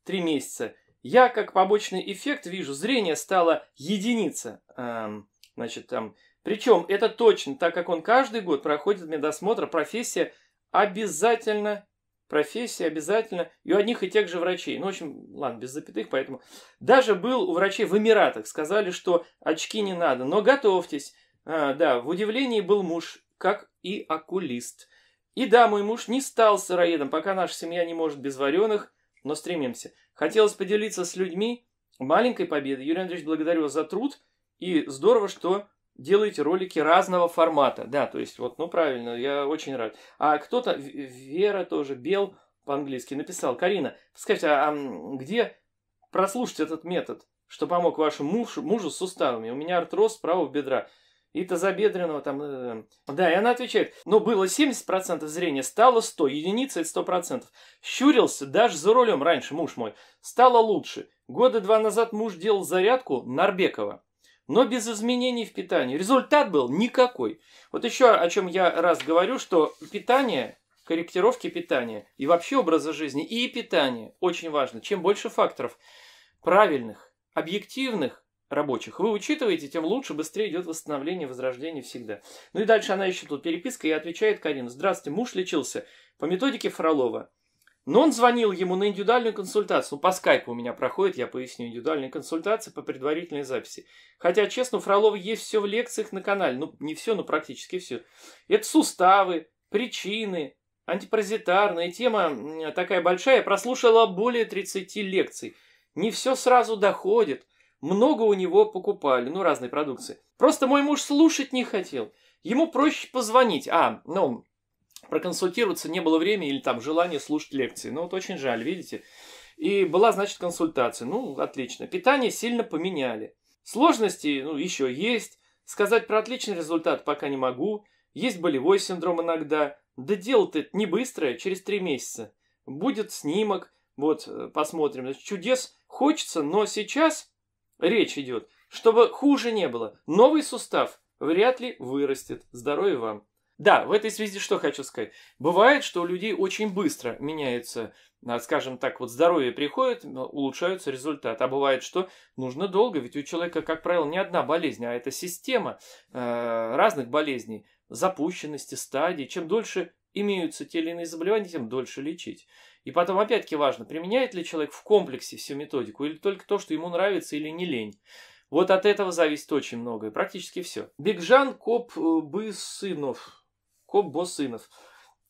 три месяца. Я как побочный эффект вижу, зрение стало единица. Эм, значит, там, причем это точно, так как он каждый год проходит медосмотр, профессия обязательно, профессия обязательно, и у одних и тех же врачей. Ну, в общем, ладно, без запятых, поэтому. Даже был у врачей в Эмиратах, сказали, что очки не надо, но готовьтесь. А, да, в удивлении был муж, как и окулист. И да, мой муж не стал сыроедом, пока наша семья не может без вареных, но стремимся. Хотелось поделиться с людьми маленькой победой. Юрий Андреевич, благодарю вас за труд. И здорово, что делаете ролики разного формата. Да, то есть, вот, ну правильно, я очень рад. А кто-то, Вера тоже, Бел по-английски, написал, Карина, скажите, а, а где прослушать этот метод, что помог вашему мужу, мужу с суставами? У меня артроз правого бедра и тазобедренного там. Э, да, и она отвечает, но было 70% зрения, стало 100, единица это 100%. Щурился даже за рулем раньше, муж мой. Стало лучше. Года два назад муж делал зарядку Нарбекова. Но без изменений в питании. Результат был никакой. Вот еще о чем я раз говорю, что питание, корректировки питания и вообще образа жизни и питание очень важно. Чем больше факторов правильных, объективных, рабочих вы учитываете, тем лучше, быстрее идет восстановление, возрождение всегда. Ну и дальше она еще тут переписка и отвечает Карина. Здравствуйте, муж лечился по методике Фролова. Но он звонил ему на индивидуальную консультацию. Ну, по скайпу у меня проходит, я поясню, индивидуальная консультация по предварительной записи. Хотя, честно, у Фролова есть все в лекциях на канале. Ну, не все, но практически все. Это суставы, причины, антипаразитарная тема такая большая. Я прослушала более 30 лекций. Не все сразу доходит. Много у него покупали, ну, разной продукции. Просто мой муж слушать не хотел. Ему проще позвонить. А, ну, проконсультироваться не было времени или там желания слушать лекции. Ну, вот очень жаль, видите. И была, значит, консультация. Ну, отлично. Питание сильно поменяли. Сложности, ну, еще есть. Сказать про отличный результат пока не могу. Есть болевой синдром иногда. Да дело-то не быстрое, через три месяца. Будет снимок, вот, э, посмотрим. Значит, чудес хочется, но сейчас речь идет, чтобы хуже не было. Новый сустав вряд ли вырастет. Здоровья вам. Да, в этой связи что хочу сказать. Бывает, что у людей очень быстро меняется, а, скажем так, вот здоровье приходит, улучшаются результаты. А бывает, что нужно долго, ведь у человека, как правило, не одна болезнь, а это система э, разных болезней, запущенности, стадий. Чем дольше имеются те или иные заболевания, тем дольше лечить. И потом, опять-таки, важно, применяет ли человек в комплексе всю методику или только то, что ему нравится или не лень. Вот от этого зависит очень многое, практически все. Бигжан Коп Бысынов. Коп Босынов.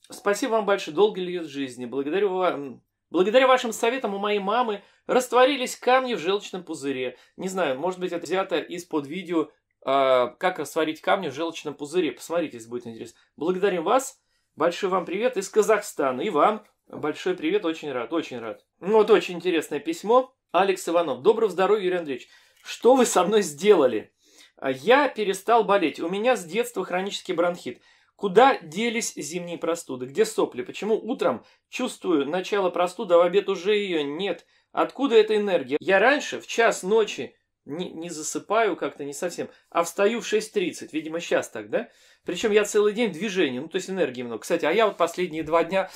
Спасибо вам большое, долго льет жизни. Благодарю вам. Благодаря вашим советам у моей мамы растворились камни в желчном пузыре. Не знаю, может быть, это взято из-под видео, э, как растворить камни в желчном пузыре. Посмотрите, если будет интересно. Благодарим вас. Большой вам привет из Казахстана. И вам Большой привет, очень рад, очень рад. Ну вот очень интересное письмо. Алекс Иванов. Доброго здоровья, Юрий Андреевич. Что вы со мной сделали? Я перестал болеть. У меня с детства хронический бронхит. Куда делись зимние простуды? Где сопли? Почему утром чувствую начало простуды, а в обед уже ее нет? Откуда эта энергия? Я раньше в час ночи не, не засыпаю как-то, не совсем, а встаю в 6.30. Видимо, сейчас так, да? Причем я целый день в движении, ну, то есть энергии много. Кстати, а я вот последние два дня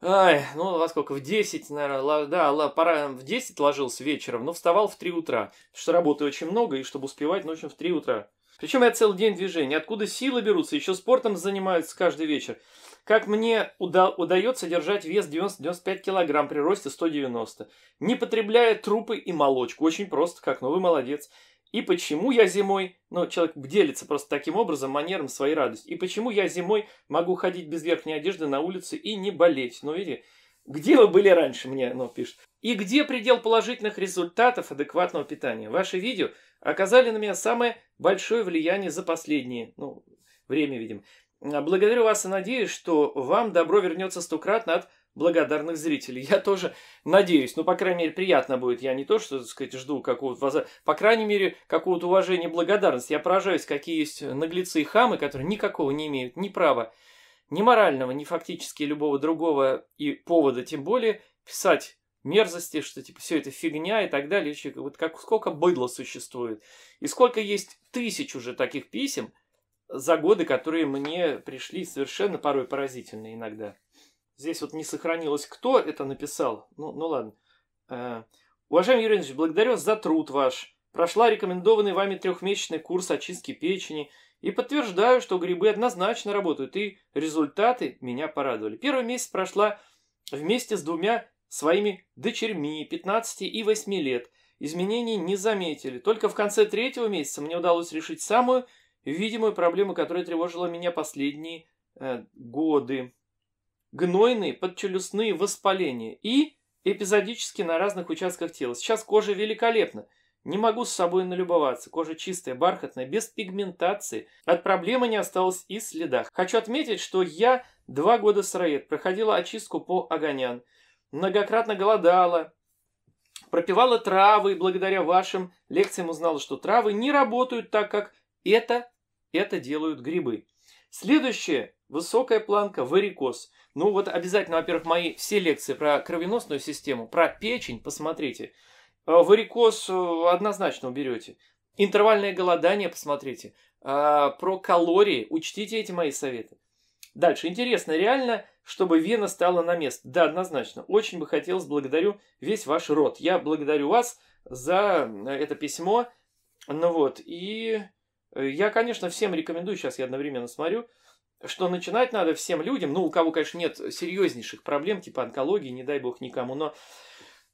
Ай, ну во сколько? В 10, наверное, да, пора, в 10 ложился вечером, но вставал в 3 утра. Потому что работы очень много, и чтобы успевать, ночью в 3 утра. Причем я целый день движения. Откуда силы берутся? Еще спортом занимаются каждый вечер. Как мне уда- удается держать вес 90-95 килограмм при росте 190, не потребляя трупы и молочку. Очень просто, как, ну вы молодец. И почему я зимой, ну, человек делится просто таким образом манером своей радости. И почему я зимой могу ходить без верхней одежды на улице и не болеть. Ну, видите, где вы были раньше, мне, ну, пишет. И где предел положительных результатов адекватного питания? Ваши видео оказали на меня самое большое влияние за последнее, ну, время, видимо. Благодарю вас и надеюсь, что вам добро вернется стократно от благодарных зрителей. Я тоже надеюсь, ну, по крайней мере, приятно будет. Я не то, что, так сказать, жду какого-то, по крайней мере, какого-то уважения и благодарности. Я поражаюсь, какие есть наглецы и хамы, которые никакого не имеют ни права, ни морального, ни фактически любого другого и повода, тем более писать мерзости, что типа все это фигня и так далее. Вот как сколько быдла существует. И сколько есть тысяч уже таких писем за годы, которые мне пришли совершенно порой поразительные иногда. Здесь вот не сохранилось, кто это написал. Ну, ну ладно. Э, уважаемый Юрий Ильич, благодарю за труд ваш. Прошла рекомендованный вами трехмесячный курс очистки печени. И подтверждаю, что грибы однозначно работают. И результаты меня порадовали. Первый месяц прошла вместе с двумя своими дочерьми 15 и 8 лет. Изменений не заметили. Только в конце третьего месяца мне удалось решить самую видимую проблему, которая тревожила меня последние э, годы. Гнойные подчелюстные воспаления и эпизодически на разных участках тела. Сейчас кожа великолепна. Не могу с собой налюбоваться. Кожа чистая, бархатная, без пигментации. От проблемы не осталось и следа. Хочу отметить, что я два года сыроед. Проходила очистку по огонян многократно голодала, пропивала травы, и благодаря вашим лекциям узнала, что травы не работают так, как это, это делают грибы. Следующая высокая планка – варикоз. Ну вот обязательно, во-первых, мои все лекции про кровеносную систему, про печень посмотрите. Э, варикоз э, однозначно уберете. Интервальное голодание посмотрите. Э, про калории учтите эти мои советы. Дальше. Интересно, реально чтобы Вена стала на место. Да, однозначно. Очень бы хотелось, благодарю весь ваш род. Я благодарю вас за это письмо. Ну вот, и я, конечно, всем рекомендую, сейчас я одновременно смотрю, что начинать надо всем людям, ну, у кого, конечно, нет серьезнейших проблем, типа онкологии, не дай бог никому, но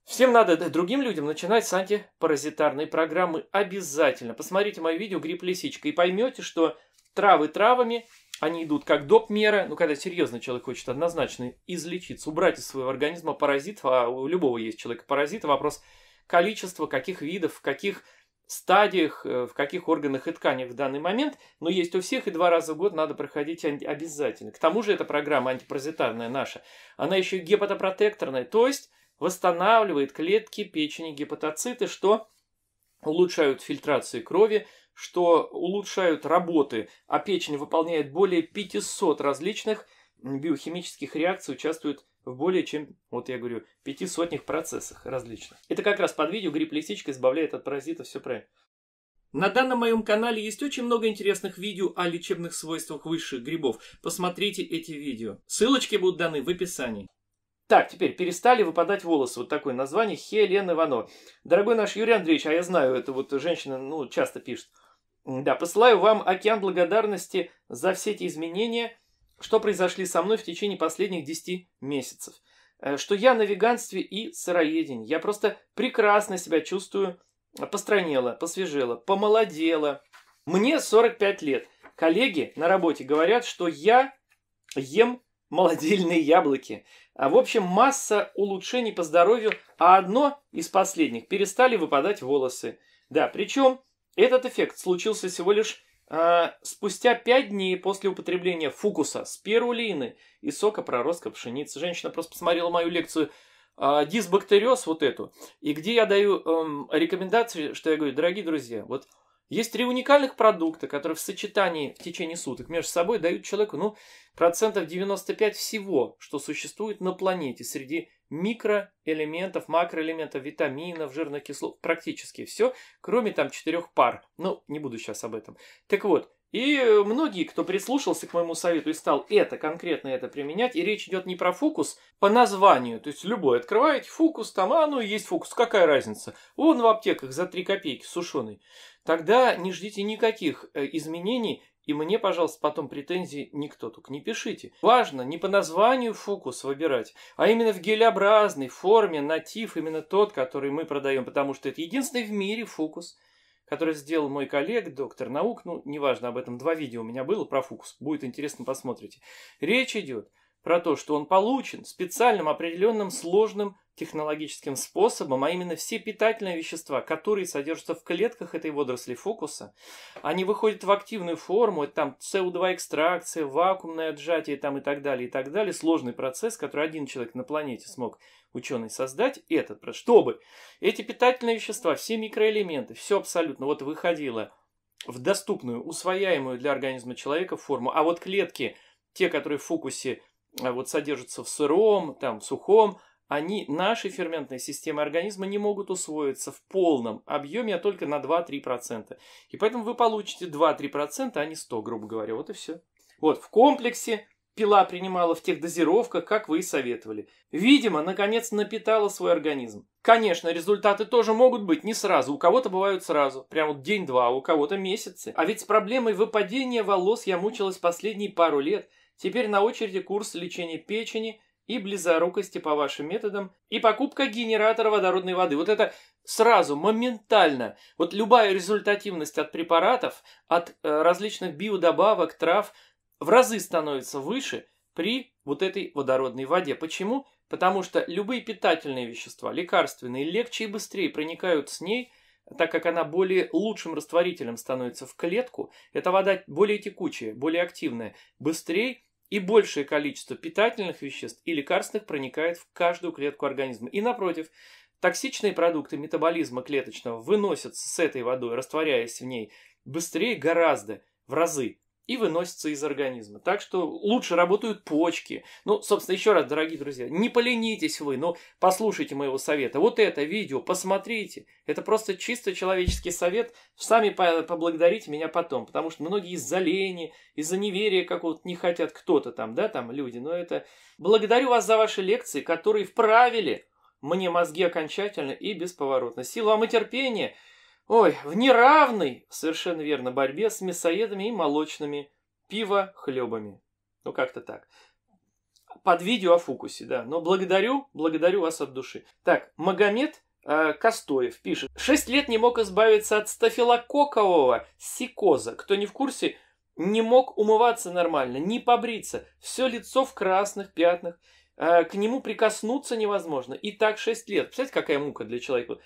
всем надо другим людям начинать с антипаразитарной программы обязательно. Посмотрите мое видео «Грипп лисичка» и поймете, что травы травами, они идут как доп. мера, ну, когда серьезно человек хочет однозначно излечиться, убрать из своего организма паразитов, а у любого есть человека паразита, вопрос количества, каких видов, в каких стадиях, э, в каких органах и тканях в данный момент, но есть у всех, и два раза в год надо проходить обязательно. К тому же эта программа антипаразитарная наша, она еще гепатопротекторная, то есть восстанавливает клетки печени гепатоциты, что улучшают фильтрацию крови, что улучшают работы, а печень выполняет более 500 различных биохимических реакций, участвует в более чем, вот я говорю, пяти сотнях процессах различных. Это как раз под видео грипп-лисичка избавляет от паразитов, все правильно. На данном моем канале есть очень много интересных видео о лечебных свойствах высших грибов. Посмотрите эти видео. Ссылочки будут даны в описании. Так, теперь перестали выпадать волосы. Вот такое название Хелен Иванов. Дорогой наш Юрий Андреевич, а я знаю, это вот женщина, ну, часто пишет. Да, посылаю вам океан благодарности за все эти изменения, что произошли со мной в течение последних 10 месяцев. Э, что я на веганстве и сыроедении. Я просто прекрасно себя чувствую. Постранела, посвежела, помолодела. Мне 45 лет. Коллеги на работе говорят, что я ем молодильные яблоки. А в общем, масса улучшений по здоровью, а одно из последних – перестали выпадать волосы. Да, причем этот эффект случился всего лишь э, спустя 5 дней после употребления фукуса, спирулины и сока проростка пшеницы. Женщина просто посмотрела мою лекцию э, дисбактериоз вот эту, и где я даю э, рекомендации, что я говорю, дорогие друзья, вот есть три уникальных продукта, которые в сочетании в течение суток между собой дают человеку, ну, процентов 95 всего, что существует на планете среди микроэлементов, макроэлементов, витаминов, жирных кислот, практически все, кроме там четырех пар. Ну, не буду сейчас об этом. Так вот, и многие, кто прислушался к моему совету и стал это, конкретно это применять, и речь идет не про фокус по названию, то есть любой, открываете фокус, там, а ну есть фокус, какая разница, он в аптеках за 3 копейки сушеный. Тогда не ждите никаких э, изменений и мне, пожалуйста, потом претензий никто только не пишите. Важно не по названию фокус выбирать, а именно в гелеобразной форме, натив, именно тот, который мы продаем, потому что это единственный в мире фокус, который сделал мой коллег, доктор наук, ну, неважно, об этом два видео у меня было про фокус, будет интересно, посмотрите. Речь идет про то, что он получен специальным определенным сложным технологическим способом, а именно все питательные вещества, которые содержатся в клетках этой водоросли фокуса, они выходят в активную форму, это там СО2 экстракция, вакуумное отжатие там и так далее, и так далее, сложный процесс, который один человек на планете смог ученый создать. Этот, чтобы эти питательные вещества, все микроэлементы, все абсолютно вот выходило в доступную, усвояемую для организма человека форму, а вот клетки, те, которые в фокусе вот содержатся в сыром, там, сухом, они, наши ферментные системы организма не могут усвоиться в полном объеме, а только на 2-3%. И поэтому вы получите 2-3%, а не 100, грубо говоря. Вот и все. Вот, в комплексе пила принимала в тех дозировках, как вы и советовали. Видимо, наконец напитала свой организм. Конечно, результаты тоже могут быть не сразу. У кого-то бывают сразу. Прямо день-два, у кого-то месяцы. А ведь с проблемой выпадения волос я мучилась последние пару лет. Теперь на очереди курс лечения печени – и близорукости по вашим методам, и покупка генератора водородной воды. Вот это сразу, моментально. Вот любая результативность от препаратов, от э, различных биодобавок, трав в разы становится выше при вот этой водородной воде. Почему? Потому что любые питательные вещества, лекарственные, легче и быстрее проникают с ней, так как она более лучшим растворителем становится в клетку. Эта вода более текучая, более активная, быстрее и большее количество питательных веществ и лекарственных проникает в каждую клетку организма. И напротив, токсичные продукты метаболизма клеточного выносятся с этой водой, растворяясь в ней быстрее гораздо, в разы и выносятся из организма. Так что лучше работают почки. Ну, собственно, еще раз, дорогие друзья, не поленитесь вы, но послушайте моего совета. Вот это видео, посмотрите. Это просто чисто человеческий совет. Сами поблагодарите меня потом, потому что многие из-за лени, из-за неверия какого-то не хотят кто-то там, да, там люди. Но это... Благодарю вас за ваши лекции, которые вправили мне мозги окончательно и бесповоротно. Сила вам и терпения – Ой, в неравной, совершенно верно, борьбе с мясоедами и молочными пиво-хлебами. Ну, как-то так. Под видео о фокусе, да. Но благодарю, благодарю вас от души. Так, Магомед э, Костоев пишет. Шесть лет не мог избавиться от стафилококкового сикоза. Кто не в курсе, не мог умываться нормально, не побриться. Все лицо в красных пятнах. Э, к нему прикоснуться невозможно. И так шесть лет. Представляете, какая мука для человека.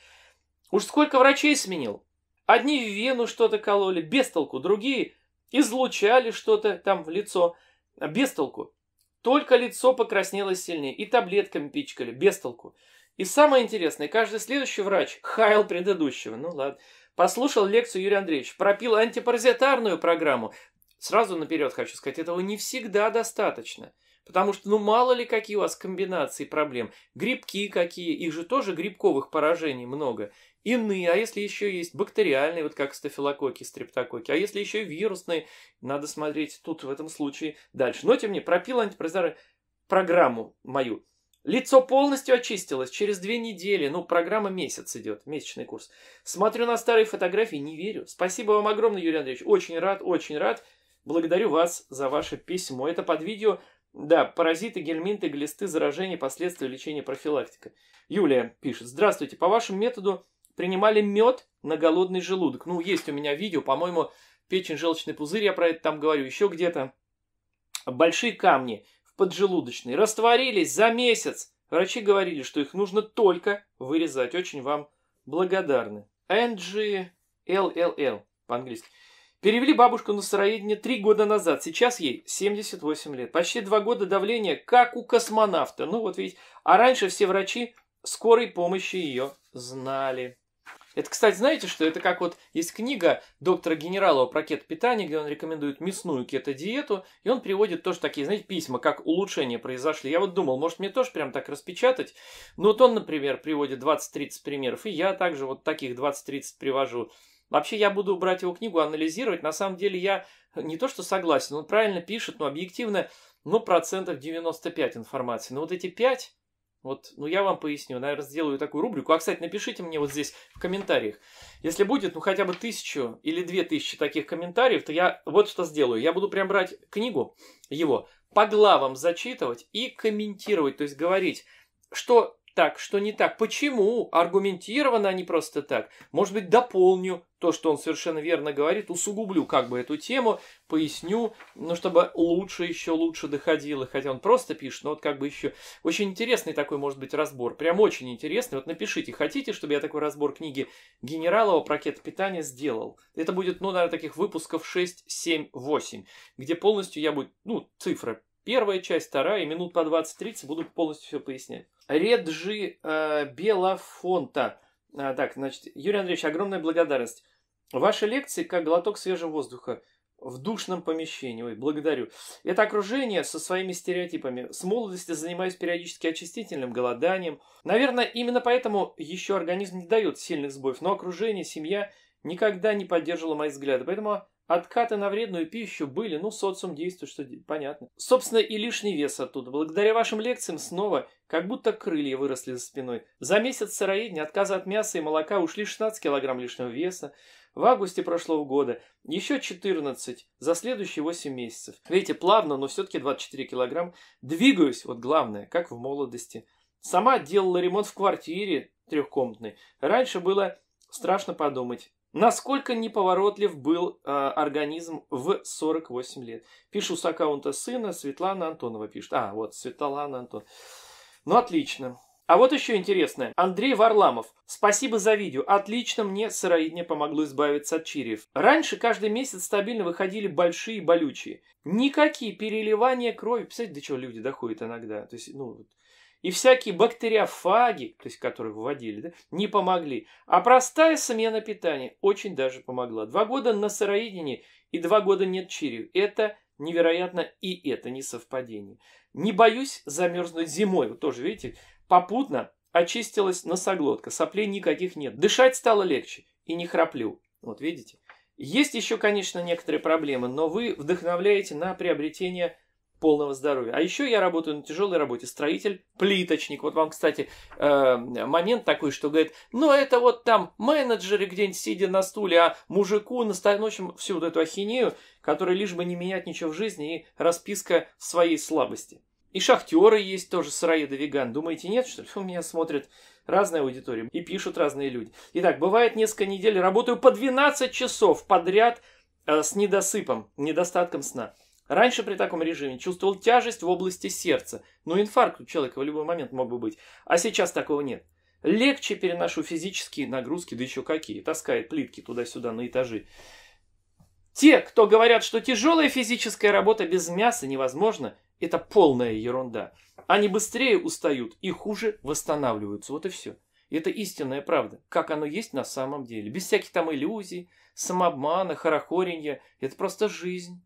Уж сколько врачей сменил. Одни в вену что-то кололи, без толку, другие излучали что-то там в лицо, без толку. Только лицо покраснело сильнее, и таблетками пичкали, без толку. И самое интересное, каждый следующий врач хаял предыдущего. Ну ладно. Послушал лекцию Юрия Андреевича, пропил антипаразитарную программу. Сразу наперед хочу сказать, этого не всегда достаточно. Потому что, ну, мало ли какие у вас комбинации проблем. Грибки какие, их же тоже грибковых поражений много иные, а если еще есть бактериальные, вот как стафилококки, стрептококки, а если еще вирусные, надо смотреть тут в этом случае дальше. Но тем не менее, пропил антипаразитарную программу мою. Лицо полностью очистилось через две недели. Ну, программа месяц идет, месячный курс. Смотрю на старые фотографии, не верю. Спасибо вам огромное, Юрий Андреевич. Очень рад, очень рад. Благодарю вас за ваше письмо. Это под видео, да, паразиты, гельминты, глисты, заражение, последствия лечения, профилактика. Юлия пишет. Здравствуйте. По вашему методу принимали мед на голодный желудок. Ну, есть у меня видео, по-моему, печень, желчный пузырь, я про это там говорю, еще где-то. Большие камни в поджелудочной растворились за месяц. Врачи говорили, что их нужно только вырезать. Очень вам благодарны. NGLLL по-английски. Перевели бабушку на сыроедение три года назад. Сейчас ей 78 лет. Почти два года давления, как у космонавта. Ну вот видите. А раньше все врачи скорой помощи ее знали. Это, кстати, знаете, что это как вот есть книга доктора Генералова про кето-питание, где он рекомендует мясную кето-диету, и он приводит тоже такие, знаете, письма, как улучшения произошли. Я вот думал, может мне тоже прям так распечатать. Ну вот он, например, приводит 20-30 примеров, и я также вот таких 20-30 привожу. Вообще я буду брать его книгу, анализировать. На самом деле я не то что согласен, он правильно пишет, но объективно, ну, процентов 95 информации. Но вот эти 5 вот, ну я вам поясню, наверное, сделаю такую рубрику. А, кстати, напишите мне вот здесь в комментариях. Если будет, ну хотя бы тысячу или две тысячи таких комментариев, то я вот что сделаю. Я буду прям брать книгу его, по главам зачитывать и комментировать, то есть говорить, что так, что не так. Почему? Аргументированно, а не просто так. Может быть, дополню то, что он совершенно верно говорит, усугублю как бы эту тему, поясню, ну, чтобы лучше, еще лучше доходило. Хотя он просто пишет, но вот как бы еще... Очень интересный такой может быть разбор. Прям очень интересный. Вот напишите, хотите, чтобы я такой разбор книги Генералова про питания сделал? Это будет, ну, наверное, таких выпусков 6, 7, 8, где полностью я буду, ну, цифра Первая часть, вторая, минут по 20-30 буду полностью все пояснять. Реджи э, Белофонта. А, так, значит, Юрий Андреевич, огромная благодарность. Ваши лекции как глоток свежего воздуха в душном помещении. Ой, благодарю. Это окружение со своими стереотипами. С молодости занимаюсь периодически очистительным голоданием. Наверное, именно поэтому еще организм не дает сильных сбоев. Но окружение, семья никогда не поддерживала мои взгляды. Поэтому Откаты на вредную пищу были, ну, социум действует, что понятно. Собственно, и лишний вес оттуда. Благодаря вашим лекциям снова как будто крылья выросли за спиной. За месяц сыроедения, отказа от мяса и молока ушли 16 килограмм лишнего веса. В августе прошлого года еще 14 за следующие 8 месяцев. Видите, плавно, но все-таки 24 килограмм. Двигаюсь, вот главное, как в молодости. Сама делала ремонт в квартире трехкомнатной. Раньше было страшно подумать. Насколько неповоротлив был э, организм в 48 лет. Пишу с аккаунта сына, Светлана Антонова пишет. А, вот, Светлана Антон. Ну, отлично. А вот еще интересное. Андрей Варламов. Спасибо за видео. Отлично мне сыроедение помогло избавиться от чириев. Раньше каждый месяц стабильно выходили большие болючие. Никакие переливания крови. Представляете, до чего люди доходят иногда. То есть, ну, и всякие бактериофаги, то есть которые выводили, да, не помогли. А простая смена питания очень даже помогла. Два года на сыроедении и два года нет чирию. Это невероятно и это не совпадение. Не боюсь замерзнуть зимой. Вот тоже, видите, попутно очистилась носоглотка, соплей никаких нет. Дышать стало легче и не храплю. Вот видите. Есть еще, конечно, некоторые проблемы, но вы вдохновляете на приобретение полного здоровья. А еще я работаю на тяжелой работе, строитель, плиточник. Вот вам, кстати, э, момент такой, что говорит, ну это вот там менеджеры где-нибудь сидя на стуле, а мужику в общем, всю вот эту ахинею, которая лишь бы не менять ничего в жизни и расписка своей слабости. И шахтеры есть тоже, сыроеды, веган. Думаете, нет, что ли? [laughs] У меня смотрят разная аудитория и пишут разные люди. Итак, бывает несколько недель, работаю по 12 часов подряд э, с недосыпом, недостатком сна. Раньше при таком режиме чувствовал тяжесть в области сердца. Ну, инфаркт у человека в любой момент мог бы быть. А сейчас такого нет. Легче переношу физические нагрузки, да еще какие. Таскает плитки туда-сюда на этажи. Те, кто говорят, что тяжелая физическая работа без мяса невозможна, это полная ерунда. Они быстрее устают и хуже восстанавливаются. Вот и все. Это истинная правда, как оно есть на самом деле. Без всяких там иллюзий, самообмана, хорохоренья. Это просто жизнь.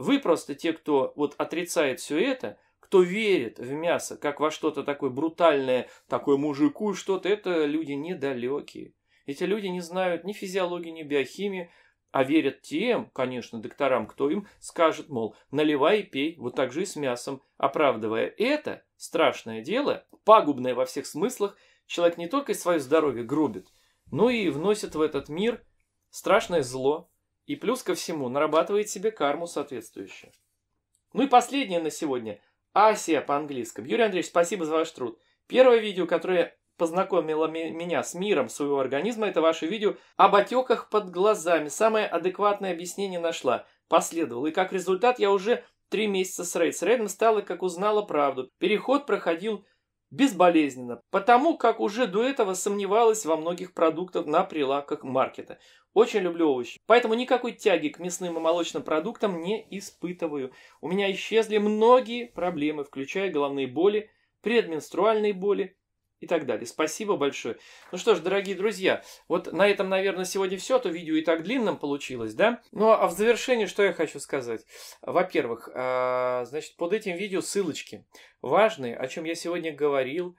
Вы просто те, кто вот отрицает все это, кто верит в мясо, как во что-то такое брутальное, такое мужику что-то, это люди недалекие. Эти люди не знают ни физиологии, ни биохимии, а верят тем, конечно, докторам, кто им скажет, мол, наливай и пей, вот так же и с мясом, оправдывая это страшное дело, пагубное во всех смыслах, человек не только свое здоровье грубит, но и вносит в этот мир страшное зло, и плюс ко всему нарабатывает себе карму соответствующую. Ну и последнее на сегодня. Асия по-английскому. Юрий Андреевич, спасибо за ваш труд. Первое видео, которое познакомило меня с миром своего организма, это ваше видео об отеках под глазами. Самое адекватное объяснение нашла. Последовало. И как результат я уже три месяца с Рейд. С Рейдом стала, как узнала правду. Переход проходил безболезненно, потому как уже до этого сомневалась во многих продуктах на прилавках маркета. Очень люблю овощи, поэтому никакой тяги к мясным и молочным продуктам не испытываю. У меня исчезли многие проблемы, включая головные боли, предменструальные боли и так далее. Спасибо большое. Ну что ж, дорогие друзья, вот на этом, наверное, сегодня все. То видео и так длинным получилось, да? Ну а в завершении что я хочу сказать? Во-первых, а, значит, под этим видео ссылочки важные, о чем я сегодня говорил,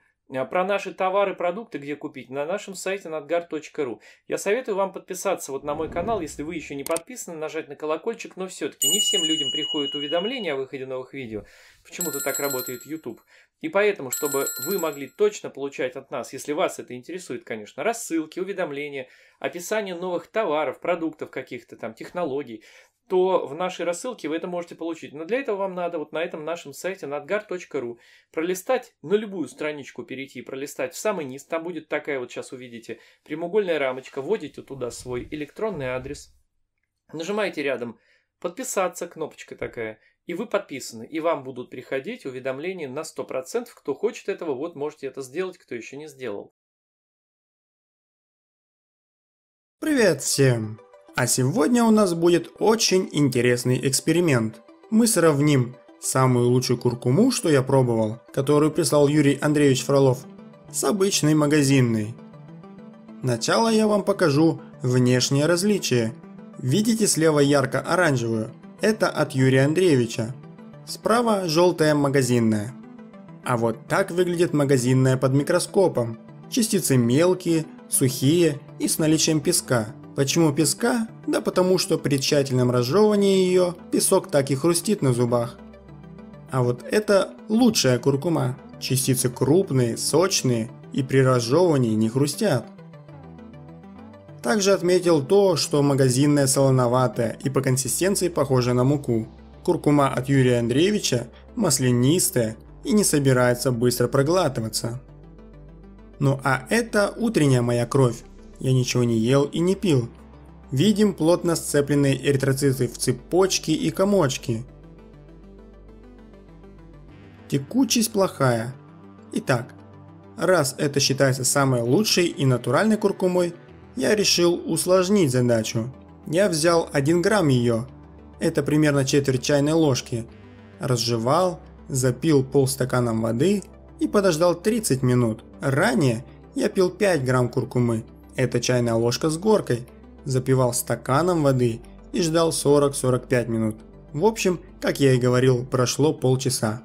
про наши товары, продукты, где купить, на нашем сайте nadgar.ru. Я советую вам подписаться вот на мой канал, если вы еще не подписаны, нажать на колокольчик, но все-таки не всем людям приходят уведомления о выходе новых видео. Почему-то так работает YouTube. И поэтому, чтобы вы могли точно получать от нас, если вас это интересует, конечно, рассылки, уведомления, описание новых товаров, продуктов каких-то там, технологий, то в нашей рассылке вы это можете получить. Но для этого вам надо вот на этом нашем сайте nadgar.ru пролистать, на любую страничку перейти и пролистать в самый низ. Там будет такая вот, сейчас увидите, прямоугольная рамочка. Вводите туда свой электронный адрес. Нажимаете рядом «Подписаться», кнопочка такая, и вы подписаны. И вам будут приходить уведомления на 100%. Кто хочет этого, вот можете это сделать, кто еще не сделал. Привет всем! А сегодня у нас будет очень интересный эксперимент. Мы сравним самую лучшую куркуму, что я пробовал, которую прислал Юрий Андреевич Фролов, с обычной магазинной. Сначала я вам покажу внешнее различие. Видите слева ярко-оранжевую? Это от Юрия Андреевича. Справа желтая магазинная. А вот так выглядит магазинная под микроскопом. Частицы мелкие, сухие и с наличием песка. Почему песка? Да потому что при тщательном разжевывании ее песок так и хрустит на зубах. А вот это лучшая куркума. Частицы крупные, сочные и при разжевывании не хрустят. Также отметил то, что магазинная солоноватая и по консистенции похожа на муку. Куркума от Юрия Андреевича маслянистая и не собирается быстро проглатываться. Ну а это утренняя моя кровь. Я ничего не ел и не пил. Видим плотно сцепленные эритроциты в цепочки и комочки. Текучесть плохая. Итак, раз это считается самой лучшей и натуральной куркумой, я решил усложнить задачу. Я взял 1 грамм ее, это примерно четверть чайной ложки, разжевал, запил полстаканом воды и подождал 30 минут. Ранее я пил 5 грамм куркумы, это чайная ложка с горкой, запивал стаканом воды и ждал 40-45 минут. В общем, как я и говорил, прошло полчаса.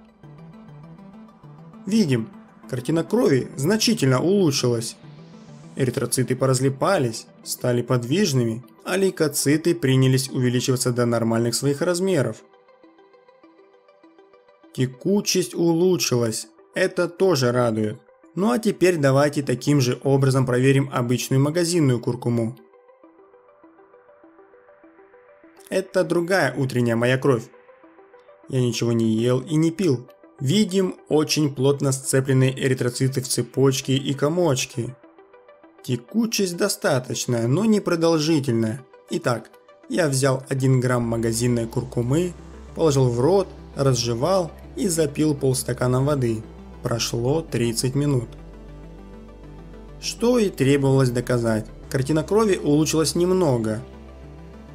Видим, картина крови значительно улучшилась. Эритроциты поразлипались, стали подвижными, а лейкоциты принялись увеличиваться до нормальных своих размеров. Текучесть улучшилась, это тоже радует. Ну а теперь давайте таким же образом проверим обычную магазинную куркуму. Это другая утренняя моя кровь. Я ничего не ел и не пил. Видим очень плотно сцепленные эритроциты в цепочки и комочки. Текучесть достаточная, но не продолжительная. Итак, я взял 1 грамм магазинной куркумы, положил в рот, разжевал и запил полстакана воды. Прошло 30 минут. Что и требовалось доказать. Картина крови улучшилась немного.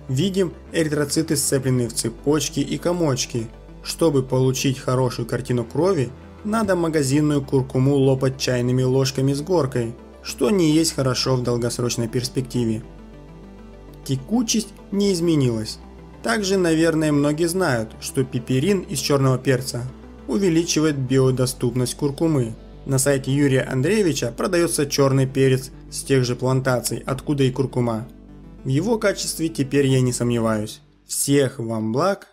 Видим эритроциты сцепленные в цепочки и комочки. Чтобы получить хорошую картину крови, надо магазинную куркуму лопать чайными ложками с горкой, что не есть хорошо в долгосрочной перспективе. Текучесть не изменилась. Также, наверное, многие знают, что пеперин из черного перца увеличивает биодоступность куркумы. На сайте Юрия Андреевича продается черный перец с тех же плантаций, откуда и куркума. В его качестве теперь я не сомневаюсь. Всех вам благ.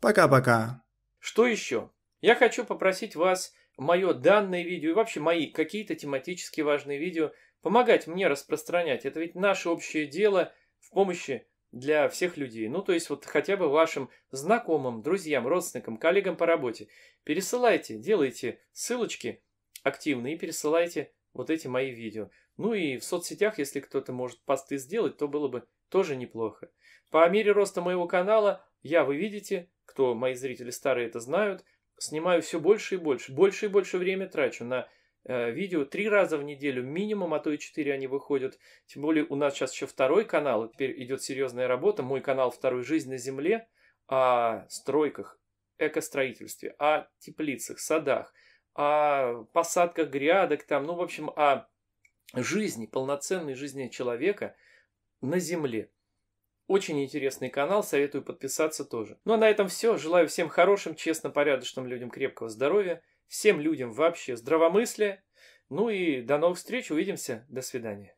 Пока-пока. Что еще? Я хочу попросить вас мое данное видео и вообще мои какие-то тематически важные видео помогать мне распространять. Это ведь наше общее дело в помощи для всех людей. Ну, то есть вот хотя бы вашим знакомым, друзьям, родственникам, коллегам по работе. Пересылайте, делайте ссылочки активно и пересылайте вот эти мои видео. Ну и в соцсетях, если кто-то может посты сделать, то было бы тоже неплохо. По мере роста моего канала, я, вы видите, кто мои зрители старые это знают, снимаю все больше и больше. Больше и больше время трачу на видео три раза в неделю минимум, а то и четыре они выходят. Тем более у нас сейчас еще второй канал, теперь идет серьезная работа. Мой канал «Второй жизнь на земле» о стройках, экостроительстве, о теплицах, садах, о посадках грядок, там, ну, в общем, о жизни, полноценной жизни человека на земле. Очень интересный канал, советую подписаться тоже. Ну а на этом все. Желаю всем хорошим, честно, порядочным людям крепкого здоровья всем людям вообще здравомыслия. Ну и до новых встреч, увидимся, до свидания.